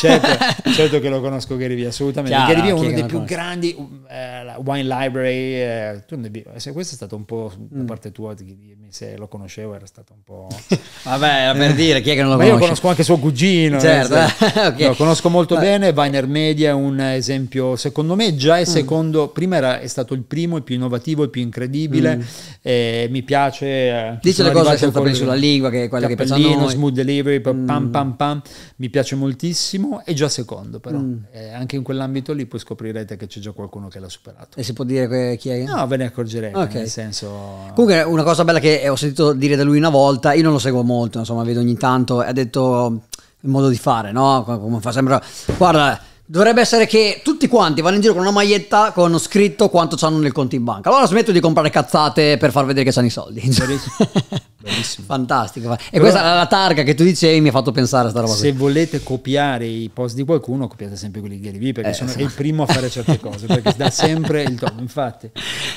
Speaker 1: Certo, certo che lo conosco Gary Vee, assolutamente.
Speaker 2: Chiaro,
Speaker 1: Gary Vee è uno dei più
Speaker 2: conosce?
Speaker 1: grandi eh, la Wine Library. eh, tu devi- se questo è stato un po'
Speaker 2: Mm.
Speaker 1: da parte tua di dirmi se lo conoscevo, era stato un po'.
Speaker 2: Vabbè, per dire, chi è che non lo
Speaker 1: Ma io
Speaker 2: conosce?
Speaker 1: conosco anche suo cugino.
Speaker 2: Certo,
Speaker 1: eh, sai.
Speaker 2: ok.
Speaker 1: No, conosco molto
Speaker 2: Ma-
Speaker 1: bene. Viner Media è un esempio, secondo me, già
Speaker 2: Mm.
Speaker 1: è secondo. Prima era, è stato il primo, il più innovativo, il più incredibile. eh, mi piace. eh,
Speaker 2: Mm. Dice le cose senza peli sulla lingua, che è quello che piace a
Speaker 1: Cappellino,
Speaker 2: noi. Mm.
Speaker 1: smooth delivery, pam pam pam pam. Mi piace moltissimo. È già secondo, però.
Speaker 2: Mm.
Speaker 1: Anche in quell'ambito lì poi scoprirete che c'è già qualcuno che l'ha superato.
Speaker 2: E si può dire chi è?
Speaker 1: No, ve ne accorgerete.
Speaker 2: Ok.
Speaker 1: Nel senso.
Speaker 2: Comunque una cosa bella che ho sentito dire da lui una volta, io non lo seguo molto, insomma vedo ogni tanto, e ha detto il modo di fare, no? Come fa sempre... Guarda, dovrebbe essere che tutti quanti vanno in giro con una maglietta con scritto quanto hanno nel conto in banca. Allora smetto di comprare cazzate per far vedere che hanno i soldi.
Speaker 1: Bellissimo.
Speaker 2: Fantastico. E
Speaker 1: Però-
Speaker 2: questa è la targa che tu dicevi mi ha fatto pensare a sta roba
Speaker 1: Se
Speaker 2: qui.
Speaker 1: volete copiare i post di qualcuno, copiate sempre quelli di Gary Vee perché
Speaker 2: Eh,
Speaker 1: sono,
Speaker 2: sì.
Speaker 1: è il primo a fare certe cose, perché dà sempre il top. Infatti,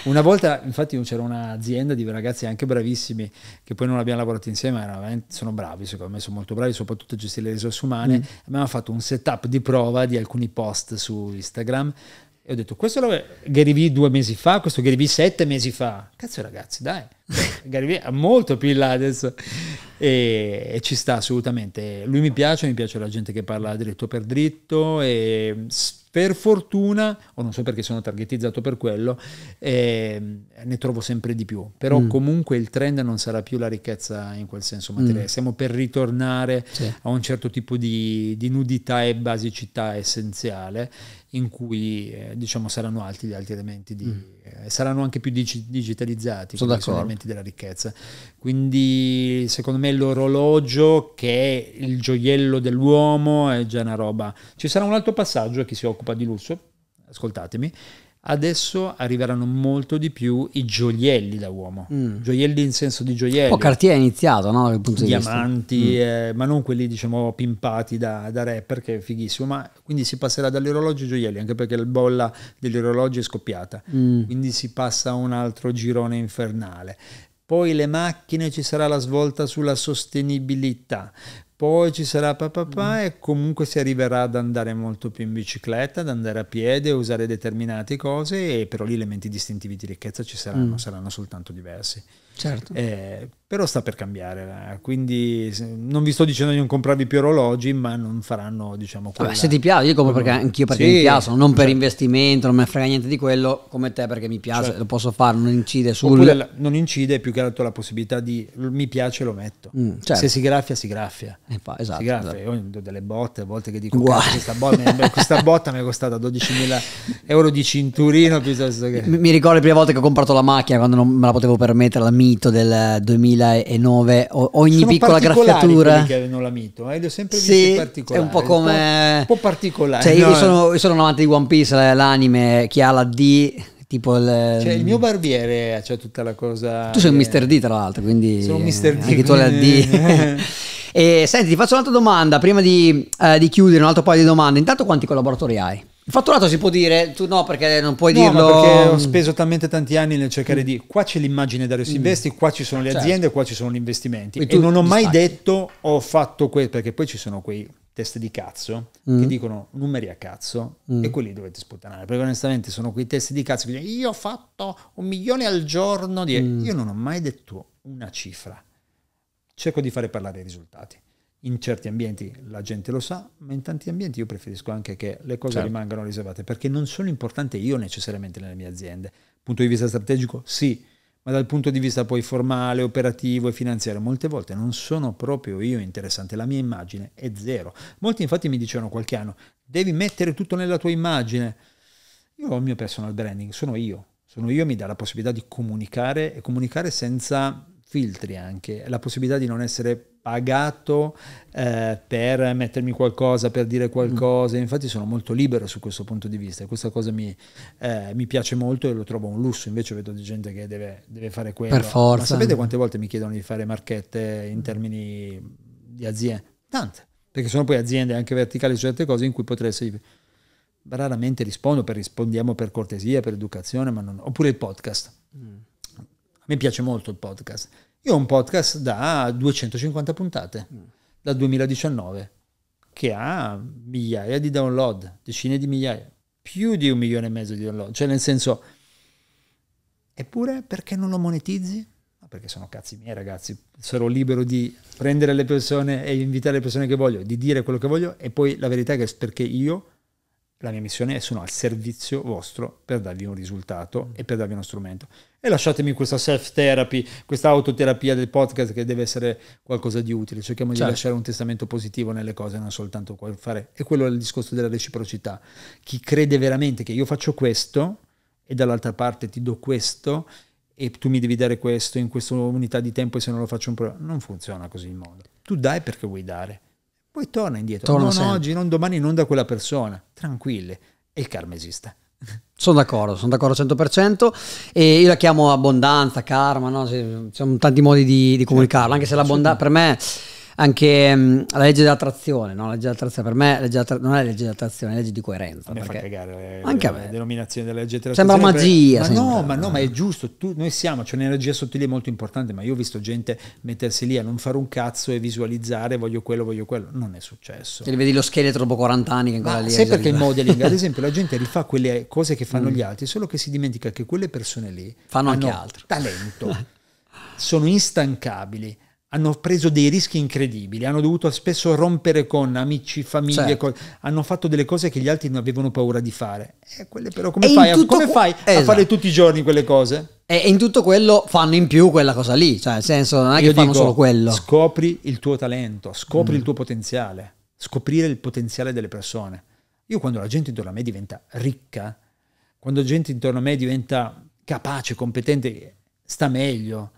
Speaker 1: una volta, infatti c'era un'azienda di ragazzi anche bravissimi, che poi non abbiamo lavorato insieme, erano sono bravi, secondo me sono molto bravi, soprattutto a gestire le risorse umane. Abbiamo fatto un setup di prova di alcuni post su Instagram. E ho detto, questo lo Gary Vee due mesi fa, questo Gary Vee sette mesi fa. Cazzo ragazzi, dai. Gary Vee è molto più in là adesso. E, e ci sta assolutamente. Lui mi piace, mi piace la gente che parla dritto per dritto e per fortuna, o non so perché sono targetizzato per quello, eh, ne trovo sempre di più. Però
Speaker 2: Mm.
Speaker 1: comunque il trend non sarà più la ricchezza in quel senso materiale. Siamo per ritornare
Speaker 2: Sì.
Speaker 1: a un certo tipo di, di nudità e basicità essenziale in cui eh, diciamo saranno alti gli altri elementi di, eh, saranno anche più digi- digitalizzati.
Speaker 2: Sono d'accordo.
Speaker 1: elementi della ricchezza quindi secondo me l'orologio che è il gioiello dell'uomo è già una roba ci sarà un altro passaggio a chi si occupa di lusso ascoltatemi adesso arriveranno molto di più i gioielli da uomo
Speaker 2: Mm.
Speaker 1: gioielli in senso di gioielli
Speaker 2: Un po' Cartier è iniziato, no? Punto di vista.
Speaker 1: diamanti, eh, ma non quelli diciamo pimpati da, da rapper, che è fighissimo, ma quindi si passerà dagli orologi ai gioielli, anche perché la bolla degli orologi è scoppiata,
Speaker 2: Mm.
Speaker 1: quindi si passa a un altro girone infernale. Poi le macchine ci sarà la svolta sulla sostenibilità. Poi ci sarà papà e comunque si arriverà ad andare molto più in bicicletta, ad andare a piede, a usare determinate cose, e però gli elementi distintivi di ricchezza ci saranno, saranno soltanto diversi.
Speaker 2: Certo.
Speaker 1: Eh, però sta per cambiare, eh, quindi non vi sto dicendo di non comprarvi più orologi, ma non faranno, diciamo,
Speaker 2: Vabbè,
Speaker 1: quella-
Speaker 2: se ti piace, io compro perché anch'io perché
Speaker 1: Sì,
Speaker 2: mi piacciono, non per
Speaker 1: certo.
Speaker 2: investimento, non ne frega niente di quello, come te perché mi piace,
Speaker 1: Certo.
Speaker 2: lo posso fare, non incide sul...
Speaker 1: La- non incide più che altro la possibilità di mi piace lo metto.
Speaker 2: Mm, certo.
Speaker 1: Se si graffia, si graffia.
Speaker 2: Eh, esatto,
Speaker 1: si graffia.
Speaker 2: esatto.
Speaker 1: Io ho delle botte, a volte che dico
Speaker 2: Uguale.
Speaker 1: "Cazzo, questa, botta, mi- questa botta mi è costata 12.000 euro di cinturino piuttosto che...
Speaker 2: Mi mi ricordo le prime volte che ho comprato la macchina quando non me la potevo permettere, la Mito del 2009, o- ogni
Speaker 1: Sono
Speaker 2: piccola graffiatura.
Speaker 1: quelli che avevano la mito, eh, li ho sempre visti
Speaker 2: Sì, è un po' come...
Speaker 1: un po', un po' particolari.
Speaker 2: Cioè, io,
Speaker 1: no?
Speaker 2: sono, io sono un amante di One Piece, l'anime, chi ha la D, tipo il...
Speaker 1: Cioè, il mio barbiere c'è tutta la cosa.
Speaker 2: Tu sei un Mr. D tra l'altro, quindi
Speaker 1: Sono un Mr. D,
Speaker 2: anche tu hai la D. e senti, ti faccio un'altra domanda prima di, eh, di chiudere, un altro paio di domande. Intanto quanti collaboratori hai? Il fatturato si può dire, tu no perché non puoi
Speaker 1: No,
Speaker 2: dirlo.
Speaker 1: perché ho speso talmente tanti anni nel cercare di. Qua c'è l'immagine Dario Investi, qua ci sono le
Speaker 2: Certo.
Speaker 1: aziende, qua ci sono gli investimenti. E
Speaker 2: tu
Speaker 1: non ho mai
Speaker 2: distacchi.
Speaker 1: detto ho fatto questo, perché poi ci sono quei test di cazzo che dicono numeri a cazzo e quelli dovete sputtanare. Perché onestamente sono quei test di cazzo che dicono io ho fatto un milione al giorno. Di... Io non ho mai detto una cifra. Cerco di fare parlare i risultati. In certi ambienti la gente lo sa, ma in tanti ambienti io preferisco anche che le cose
Speaker 2: Certo.
Speaker 1: rimangano riservate perché non sono importante io necessariamente nelle mie aziende. Punto di vista strategico, sì, ma dal punto di vista poi formale, operativo e finanziario, molte volte non sono proprio io interessante, la mia immagine è zero. Molti infatti mi dicevano qualche anno, devi mettere tutto nella tua immagine. Io ho il mio personal branding, sono io, sono io, mi dà la possibilità di comunicare e comunicare senza filtri anche, la possibilità di non essere pagato eh, per mettermi qualcosa, per dire qualcosa, infatti sono molto libero su questo punto di vista questa cosa mi, eh, mi piace molto e lo trovo un lusso, invece vedo di gente che deve, deve fare quello.
Speaker 2: Per forza.
Speaker 1: Ma sapete quante volte mi chiedono di fare marchette in termini di aziende? Tante, perché sono poi aziende anche verticali su certe cose in cui potrei essere raramente rispondo, per rispondiamo per cortesia, per educazione, non... oppure il podcast. Mm. A me piace molto il podcast. Io ho un podcast da 250 puntate, mm. dal 2019, che ha migliaia di download, decine di migliaia, più di un milione e mezzo di download. Cioè nel senso, eppure perché non lo monetizzi? perché sono cazzi miei ragazzi, sarò libero di prendere le persone e invitare le persone che voglio, di dire quello che voglio e poi la verità è che è perché io la mia missione è sono al servizio vostro per darvi un risultato e per darvi uno strumento. E lasciatemi questa self-therapy, questa autoterapia del podcast che deve essere qualcosa di utile. Cerchiamo certo. di lasciare un testamento positivo nelle cose, non soltanto fare. E quello è il discorso della reciprocità. Chi crede veramente che io faccio questo e dall'altra parte ti do questo e tu mi devi dare questo in questa unità di tempo e se non lo faccio un problema, non funziona così il mondo. Tu dai perché vuoi dare poi torna indietro. Torno non sempre. oggi, non domani, non da quella persona. Tranquille. E il karma esiste.
Speaker 2: Sono d'accordo, sono d'accordo 100% e io la chiamo abbondanza, karma, no? ci sono tanti modi di, di comunicarlo, anche se l'abbondanza per me anche um, la legge dell'attrazione, no? la legge dell'attrazione per me legge non è legge dell'attrazione, è legge di coerenza.
Speaker 1: A me fa cagare
Speaker 2: le, anche
Speaker 1: le, le denominazioni della legge
Speaker 2: dell'attrazione. Sembra magia.
Speaker 1: Per... Ma no, ma no, ma è giusto, tu, noi siamo, c'è un'energia sottile molto importante, ma io ho visto gente mettersi lì a non fare un cazzo e visualizzare voglio quello, voglio quello, non è successo.
Speaker 2: E vedi lo scheletro dopo 40 anni che ancora
Speaker 1: ma
Speaker 2: lì.
Speaker 1: Sai perché il modeling, ad esempio, la gente rifà quelle cose che fanno mm. gli altri, solo che si dimentica che quelle persone lì
Speaker 2: fanno anche altro.
Speaker 1: Talento, sono instancabili hanno preso dei rischi incredibili, hanno dovuto spesso rompere con amici, famiglie, certo. co- hanno fatto delle cose che gli altri non avevano paura di fare. E quelle però come e fai, a, come fai esatto. a fare tutti i giorni quelle cose?
Speaker 2: E in tutto quello fanno in più quella cosa lì, cioè nel senso non è Io che fanno solo quello.
Speaker 1: Scopri il tuo talento, scopri mm. il tuo potenziale, scoprire il potenziale delle persone. Io quando la gente intorno a me diventa ricca, quando la gente intorno a me diventa capace, competente, sta meglio.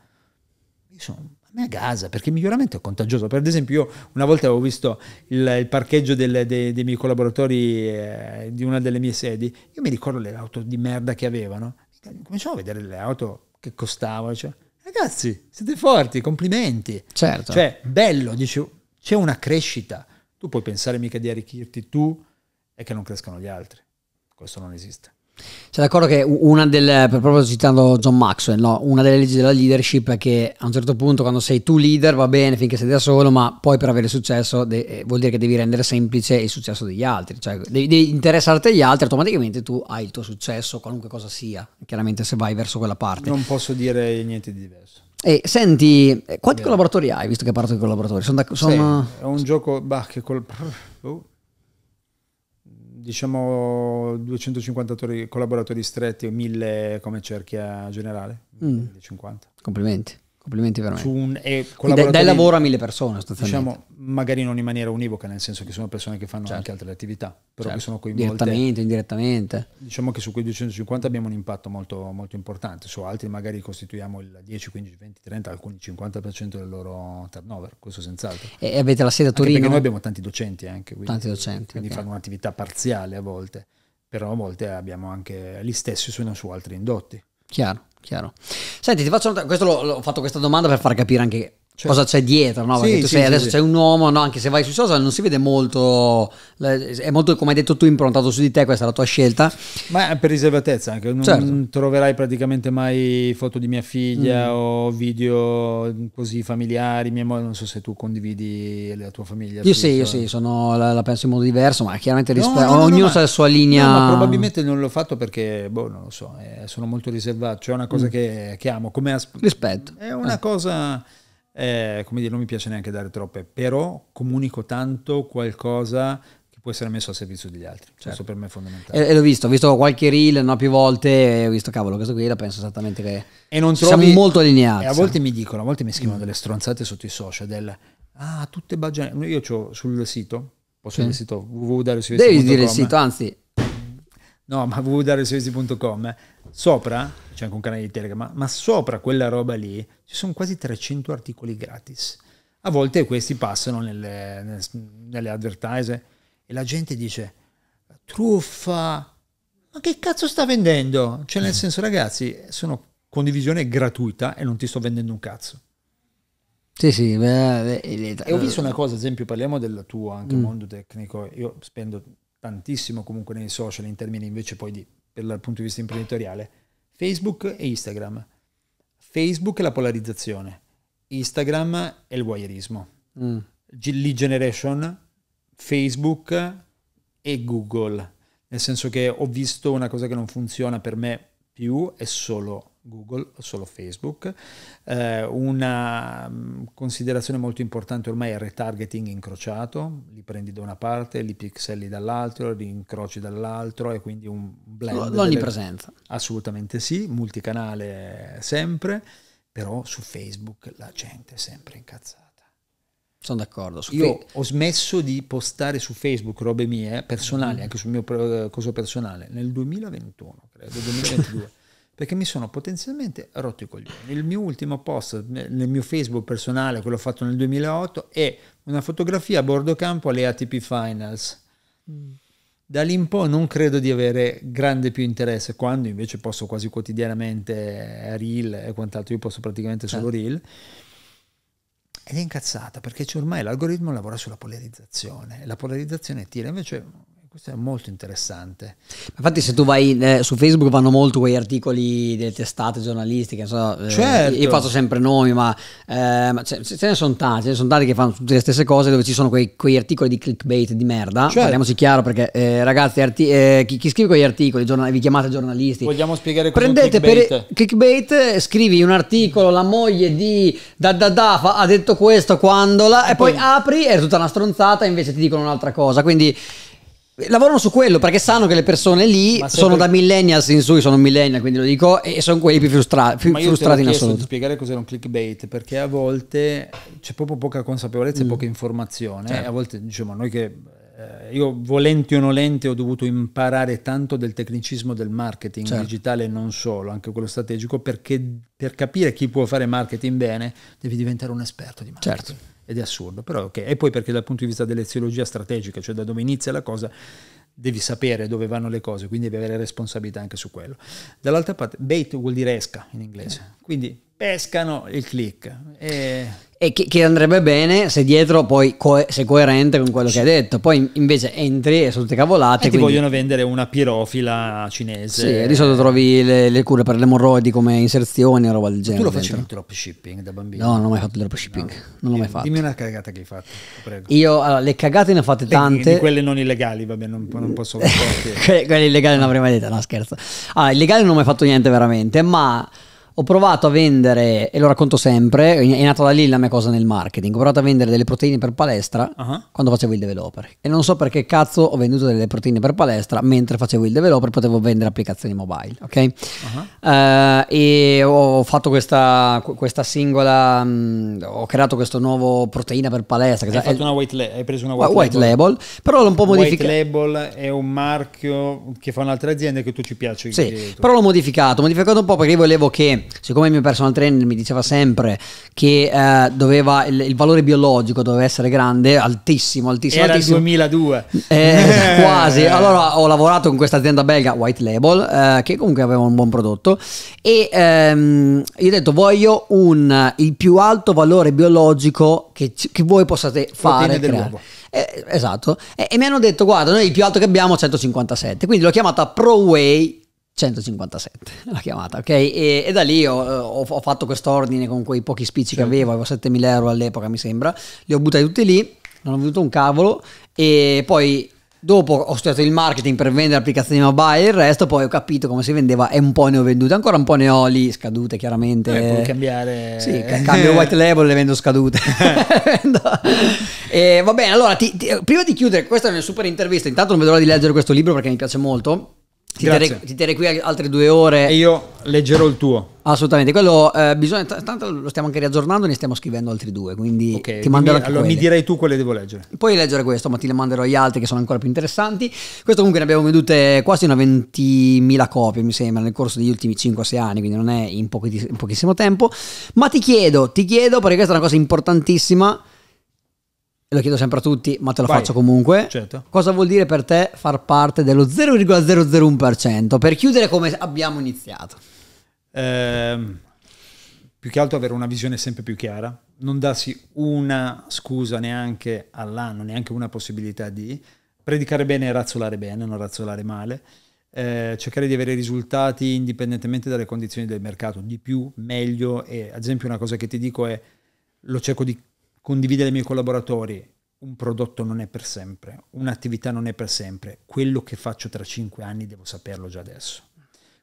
Speaker 1: Io sono me a casa, perché il miglioramento è contagioso. Per esempio, io una volta avevo visto il, il parcheggio del, dei, dei, miei collaboratori eh, di una delle mie sedi, io mi ricordo le auto di merda che avevano, cominciavo a vedere le auto che costavano, cioè, ragazzi, siete forti, complimenti.
Speaker 2: Certo.
Speaker 1: Cioè, bello, dicevo, c'è una crescita. Tu puoi pensare mica di arricchirti tu e che non crescano gli altri. Questo non esiste.
Speaker 2: Sei d'accordo che una delle, proprio citando John Maxwell, no? una delle leggi della leadership è che a un certo punto quando sei tu leader va bene finché sei da solo, ma poi per avere successo de- eh, vuol dire che devi rendere semplice il successo degli altri, cioè devi, devi interessarti agli altri, automaticamente tu hai il tuo successo, qualunque cosa sia, chiaramente se vai verso quella parte.
Speaker 1: Non posso dire niente di diverso.
Speaker 2: E senti, eh, quanti Beh. collaboratori hai, visto che hai parlato di collaboratori? Sono da, sono...
Speaker 1: Sì, è un gioco, bah, che col... Oh diciamo 250 collaboratori stretti o 1000 come cerchia generale, mm. 50.
Speaker 2: Complimenti. Complimenti veramente.
Speaker 1: Un, e
Speaker 2: dai, dai lavoro a mille persone,
Speaker 1: Diciamo, magari non in maniera univoca, nel senso che sono persone che fanno certo. anche altre attività, però certo. che sono coinvolte.
Speaker 2: Direttamente, indirettamente.
Speaker 1: Diciamo che su quei 250 abbiamo un impatto molto, molto importante, su altri magari costituiamo il 10, 15, 20, 30, alcuni 50% del loro turnover, questo senz'altro.
Speaker 2: E avete la sede a Torino? Anche
Speaker 1: perché noi abbiamo tanti docenti anche, quindi,
Speaker 2: tanti docenti,
Speaker 1: quindi okay. fanno un'attività parziale a volte, però a volte abbiamo anche gli stessi sono su altri indotti.
Speaker 2: Chiaro chiaro. Senti, ti faccio questo l'ho, ho fatto questa domanda per far capire anche Certo. cosa c'è dietro, no? Perché sì, tu sei, sì, adesso sì. sei un uomo, no? Anche se vai sui social non si vede molto, è molto come hai detto tu improntato su di te, questa è la tua scelta.
Speaker 1: Ma per riservatezza anche, non certo. troverai praticamente mai foto di mia figlia mm. o video così familiari, mia moglie, non so se tu condividi la tua famiglia.
Speaker 2: Io sì, io sì, sono, la, la, penso in modo diverso, ma chiaramente rispe- no, no, ognuno no, ha la sua linea.
Speaker 1: Probabilmente non l'ho fatto perché, boh, non lo so, eh, sono molto riservato, cioè è una cosa mm. che, che, amo. Come as-
Speaker 2: Rispetto.
Speaker 1: È una eh. cosa eh, come dire, non mi piace neanche dare troppe, però comunico tanto qualcosa che può essere messo a servizio degli altri. Certo. Questo per me è fondamentale.
Speaker 2: E, e, l'ho visto, ho visto qualche reel no, più volte e ho visto, cavolo, questo qui la penso esattamente che
Speaker 1: e non
Speaker 2: trovi, siamo molto allineati.
Speaker 1: E a volte mi dicono, a volte mi scrivono mm. delle stronzate sotto i social del ah, tutte bagiane. Io ho sul sito, posso sì. dire il sito www.darioservizi.com.
Speaker 2: Devi dire il sito, anzi
Speaker 1: no, ma www.darioservizi.com sopra c'è anche un canale di Telegram, ma, sopra quella roba lì ci sono quasi 300 articoli gratis. A volte questi passano nelle, nelle, advertise e la gente dice truffa, ma che cazzo sta vendendo? Cioè nel senso ragazzi, sono condivisione gratuita e non ti sto vendendo un cazzo.
Speaker 2: Sì, sì. Beh,
Speaker 1: e ho visto una cosa, ad esempio, parliamo del tuo anche mm. mondo tecnico. Io spendo tantissimo comunque nei social in termini invece poi di, per il punto di vista imprenditoriale. Facebook e Instagram. Facebook è la polarizzazione, Instagram è il voyeurismo. Mm. Lead generation, Facebook e Google. Nel senso che ho visto una cosa che non funziona per me più, è solo Google solo Facebook. Eh, una mm, considerazione molto importante ormai è il retargeting incrociato, li prendi da una parte, li pixelli dall'altro, li incroci dall'altro e quindi un blend.
Speaker 2: L'onnipresenza.
Speaker 1: Delle... Assolutamente sì, multicanale sempre, però su Facebook la gente è sempre incazzata.
Speaker 2: Sono d'accordo.
Speaker 1: Io ho smesso di postare su Facebook robe mie personali, mm. anche sul mio coso personale, nel 2021, credo, 2022 perché mi sono potenzialmente rotto i coglioni. Il mio ultimo post nel mio Facebook personale, quello fatto nel 2008, è una fotografia a bordo campo alle ATP Finals. Mm. Da lì in poi non credo di avere grande più interesse, quando invece posso quasi quotidianamente reel e quant'altro, io posso praticamente solo certo. reel. Ed è incazzata perché ormai l'algoritmo lavora sulla polarizzazione la polarizzazione tira. Invece questo è molto interessante.
Speaker 2: Infatti, se tu vai eh, su Facebook, vanno molto quei articoli delle testate giornalistiche. So,
Speaker 1: eh, certo.
Speaker 2: io faccio sempre nomi, ma, eh, ma ce, ce, ne sono tanti. Ce ne sono tanti che fanno tutte le stesse cose, dove ci sono quei, quei articoli di clickbait di merda. Certo. Parliamoci chiaro, perché eh, ragazzi, arti- eh, chi, chi, scrive quegli articoli, giornal- vi chiamate giornalisti.
Speaker 1: Vogliamo spiegare cosa
Speaker 2: Prendete
Speaker 1: clickbait?
Speaker 2: per clickbait, scrivi un articolo, la moglie di da da da ha detto questo quando la, e, e poi, poi apri è tutta una stronzata, invece ti dicono un'altra cosa. Quindi Lavorano su quello perché sanno che le persone lì sono da millennials in su, sono millennial, quindi lo dico, e sono quelli più, frustra- più
Speaker 1: Ma
Speaker 2: frustrati in assoluto.
Speaker 1: di spiegare cos'era un clickbait perché a volte c'è proprio poca consapevolezza mm. e poca informazione. Certo. A volte diciamo noi che eh, io volenti o nolenti ho dovuto imparare tanto del tecnicismo del marketing certo. digitale e non solo, anche quello strategico, perché per capire chi può fare marketing bene devi diventare un esperto di marketing. Certo ed è assurdo, però ok. E poi perché dal punto di vista dell'eziologia strategica, cioè da dove inizia la cosa, devi sapere dove vanno le cose, quindi devi avere responsabilità anche su quello. Dall'altra parte, bait vuol dire esca in inglese, quindi pescano il click. E
Speaker 2: e che, che, andrebbe bene se dietro poi co- sei coerente con quello sì. che hai detto. Poi invece entri e sono tutte cavolate.
Speaker 1: E ti quindi... vogliono vendere una pirofila cinese.
Speaker 2: Sì, di solito trovi le, le cure per le emorroidi come inserzioni o roba del genere.
Speaker 1: Tu lo facevi il dropshipping da bambino?
Speaker 2: No, non ho mai fatto il dropshipping. No. Non l'ho mai fatto.
Speaker 1: Dimmi una cagata che hai fatto, prego.
Speaker 2: Io, allora, le cagate ne ho fatte tante.
Speaker 1: Di quelle non illegali, vabbè, non, non posso...
Speaker 2: quelle illegali non avrei mai detto, no scherzo. Allora, illegali non ho mai fatto niente veramente, ma ho provato a vendere, e lo racconto sempre, è nata da lì la mia cosa nel marketing, ho provato a vendere delle proteine per palestra uh-huh. quando facevo il developer. E non so perché cazzo ho venduto delle proteine per palestra mentre facevo il developer, potevo vendere applicazioni mobile, ok? Uh-huh. Uh, e ho fatto questa, questa singola, mh, ho creato questo nuovo proteina per palestra.
Speaker 1: Hai, fatto una white la- hai preso una white,
Speaker 2: white label. label. però l'ho un po' modificato.
Speaker 1: White label è un marchio che fanno altre aziende che tu ci piace.
Speaker 2: Sì, però l'ho modificato, modificato un po' perché io volevo che siccome il mio personal trainer mi diceva sempre che eh, doveva, il, il, valore biologico doveva essere grande, altissimo, altissimo.
Speaker 1: Era
Speaker 2: altissimo.
Speaker 1: il 2002.
Speaker 2: Eh, quasi. Allora ho lavorato con questa azienda belga, White Label, eh, che comunque aveva un buon prodotto e ehm, io ho detto voglio un, il più alto valore biologico che, che voi possiate fare. Eh, esatto. E, e, mi hanno detto guarda, noi il più alto che abbiamo è 157, quindi l'ho chiamata ProWay 157 la chiamata, ok? E, e da lì ho, ho, ho fatto quest'ordine con quei pochi spicci certo. che avevo, avevo 7000 euro all'epoca mi sembra, li ho buttati tutti lì, non ho venduto un cavolo e poi dopo ho studiato il marketing per vendere applicazioni mobile e il resto, poi ho capito come si vendeva e un po' ne ho vendute, ancora un po' ne ho lì scadute chiaramente.
Speaker 1: Eh, puoi cambiare...
Speaker 2: Sì, cambio white label le vendo scadute. e, va bene, allora ti, ti, prima di chiudere, questa è una super intervista, intanto non vedo l'ora di leggere questo libro perché mi piace molto Ti terrei, ti terrei, qui altre due ore.
Speaker 1: E io leggerò il tuo.
Speaker 2: Assolutamente, quello eh, bisogna. Tanto lo stiamo anche riaggiornando, ne stiamo scrivendo altri due. Quindi okay, ti manderò.
Speaker 1: allora quelli. mi direi tu quelle devo leggere.
Speaker 2: Puoi leggere questo, ma ti le manderò gli altri che sono ancora più interessanti. Questo comunque ne abbiamo vendute quasi una 20.000 copie, mi sembra, nel corso degli ultimi 5-6 anni, quindi non è in, pochi, in pochissimo tempo. Ma ti chiedo, ti chiedo, perché questa è una cosa importantissima lo chiedo sempre a tutti, ma te lo Vai. faccio comunque.
Speaker 1: Certo.
Speaker 2: Cosa vuol dire per te far parte dello 0,001% per chiudere come abbiamo iniziato?
Speaker 1: Eh, più che altro avere una visione sempre più chiara, non darsi una scusa neanche all'anno, neanche una possibilità di predicare bene e razzolare bene, non razzolare male. Eh, cercare di avere risultati indipendentemente dalle condizioni del mercato, di più, meglio e ad esempio una cosa che ti dico è lo cerco di condividere ai miei collaboratori, un prodotto non è per sempre, un'attività non è per sempre, quello che faccio tra cinque anni devo saperlo già adesso.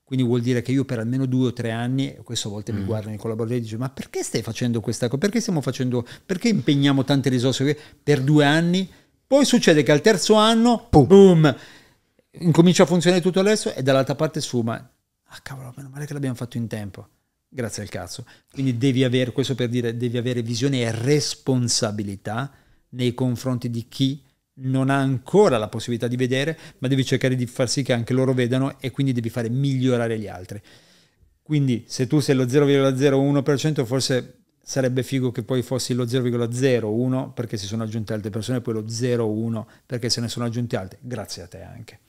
Speaker 1: Quindi vuol dire che io per almeno due o tre anni, e questo a volte mm. mi guardano i collaboratori e dicono ma perché stai facendo questa cosa? Perché stiamo facendo, perché impegniamo tante risorse per due anni? Poi succede che al terzo anno, boom, boom incomincia a funzionare tutto adesso e dall'altra parte sfuma. Ah cavolo, meno male che l'abbiamo fatto in tempo. Grazie al cazzo. Quindi devi avere, questo per dire, devi avere visione e responsabilità nei confronti di chi non ha ancora la possibilità di vedere, ma devi cercare di far sì che anche loro vedano e quindi devi fare migliorare gli altri. Quindi se tu sei lo 0,01%, forse sarebbe figo che poi fossi lo 0,01 perché si sono aggiunte altre persone, poi lo 0,1 perché se ne sono aggiunte altre. Grazie a te anche.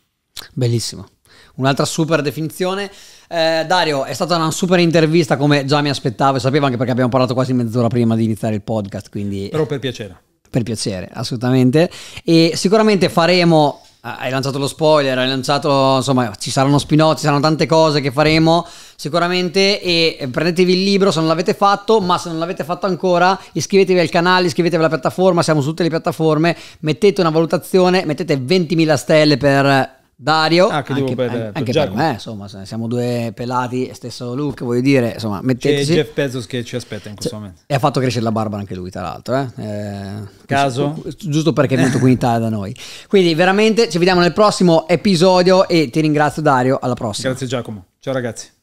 Speaker 2: Bellissimo. Un'altra super definizione. Eh, Dario, è stata una super intervista come già mi aspettavo e sapevo anche perché abbiamo parlato quasi mezz'ora prima di iniziare il podcast. Quindi...
Speaker 1: Però per piacere.
Speaker 2: Per piacere, assolutamente. E sicuramente faremo hai lanciato lo spoiler, hai lanciato, insomma, ci saranno spin-off, ci saranno tante cose che faremo sicuramente e prendetevi il libro se non l'avete fatto, ma se non l'avete fatto ancora iscrivetevi al canale, iscrivetevi alla piattaforma, siamo su tutte le piattaforme, mettete una valutazione, mettete 20.000 stelle per Dario,
Speaker 1: ah, anche,
Speaker 2: per, anche per, me, insomma, siamo due pelati, stesso look, voglio dire, insomma, metteteci.
Speaker 1: C'è Jeff Bezos che ci aspetta in questo momento.
Speaker 2: E ha fatto crescere la barba anche lui, tra l'altro. Eh? Eh,
Speaker 1: Caso?
Speaker 2: Giusto perché è venuto qui in Italia da noi. Quindi, veramente, ci vediamo nel prossimo episodio e ti ringrazio Dario, alla prossima.
Speaker 1: Grazie Giacomo, ciao ragazzi.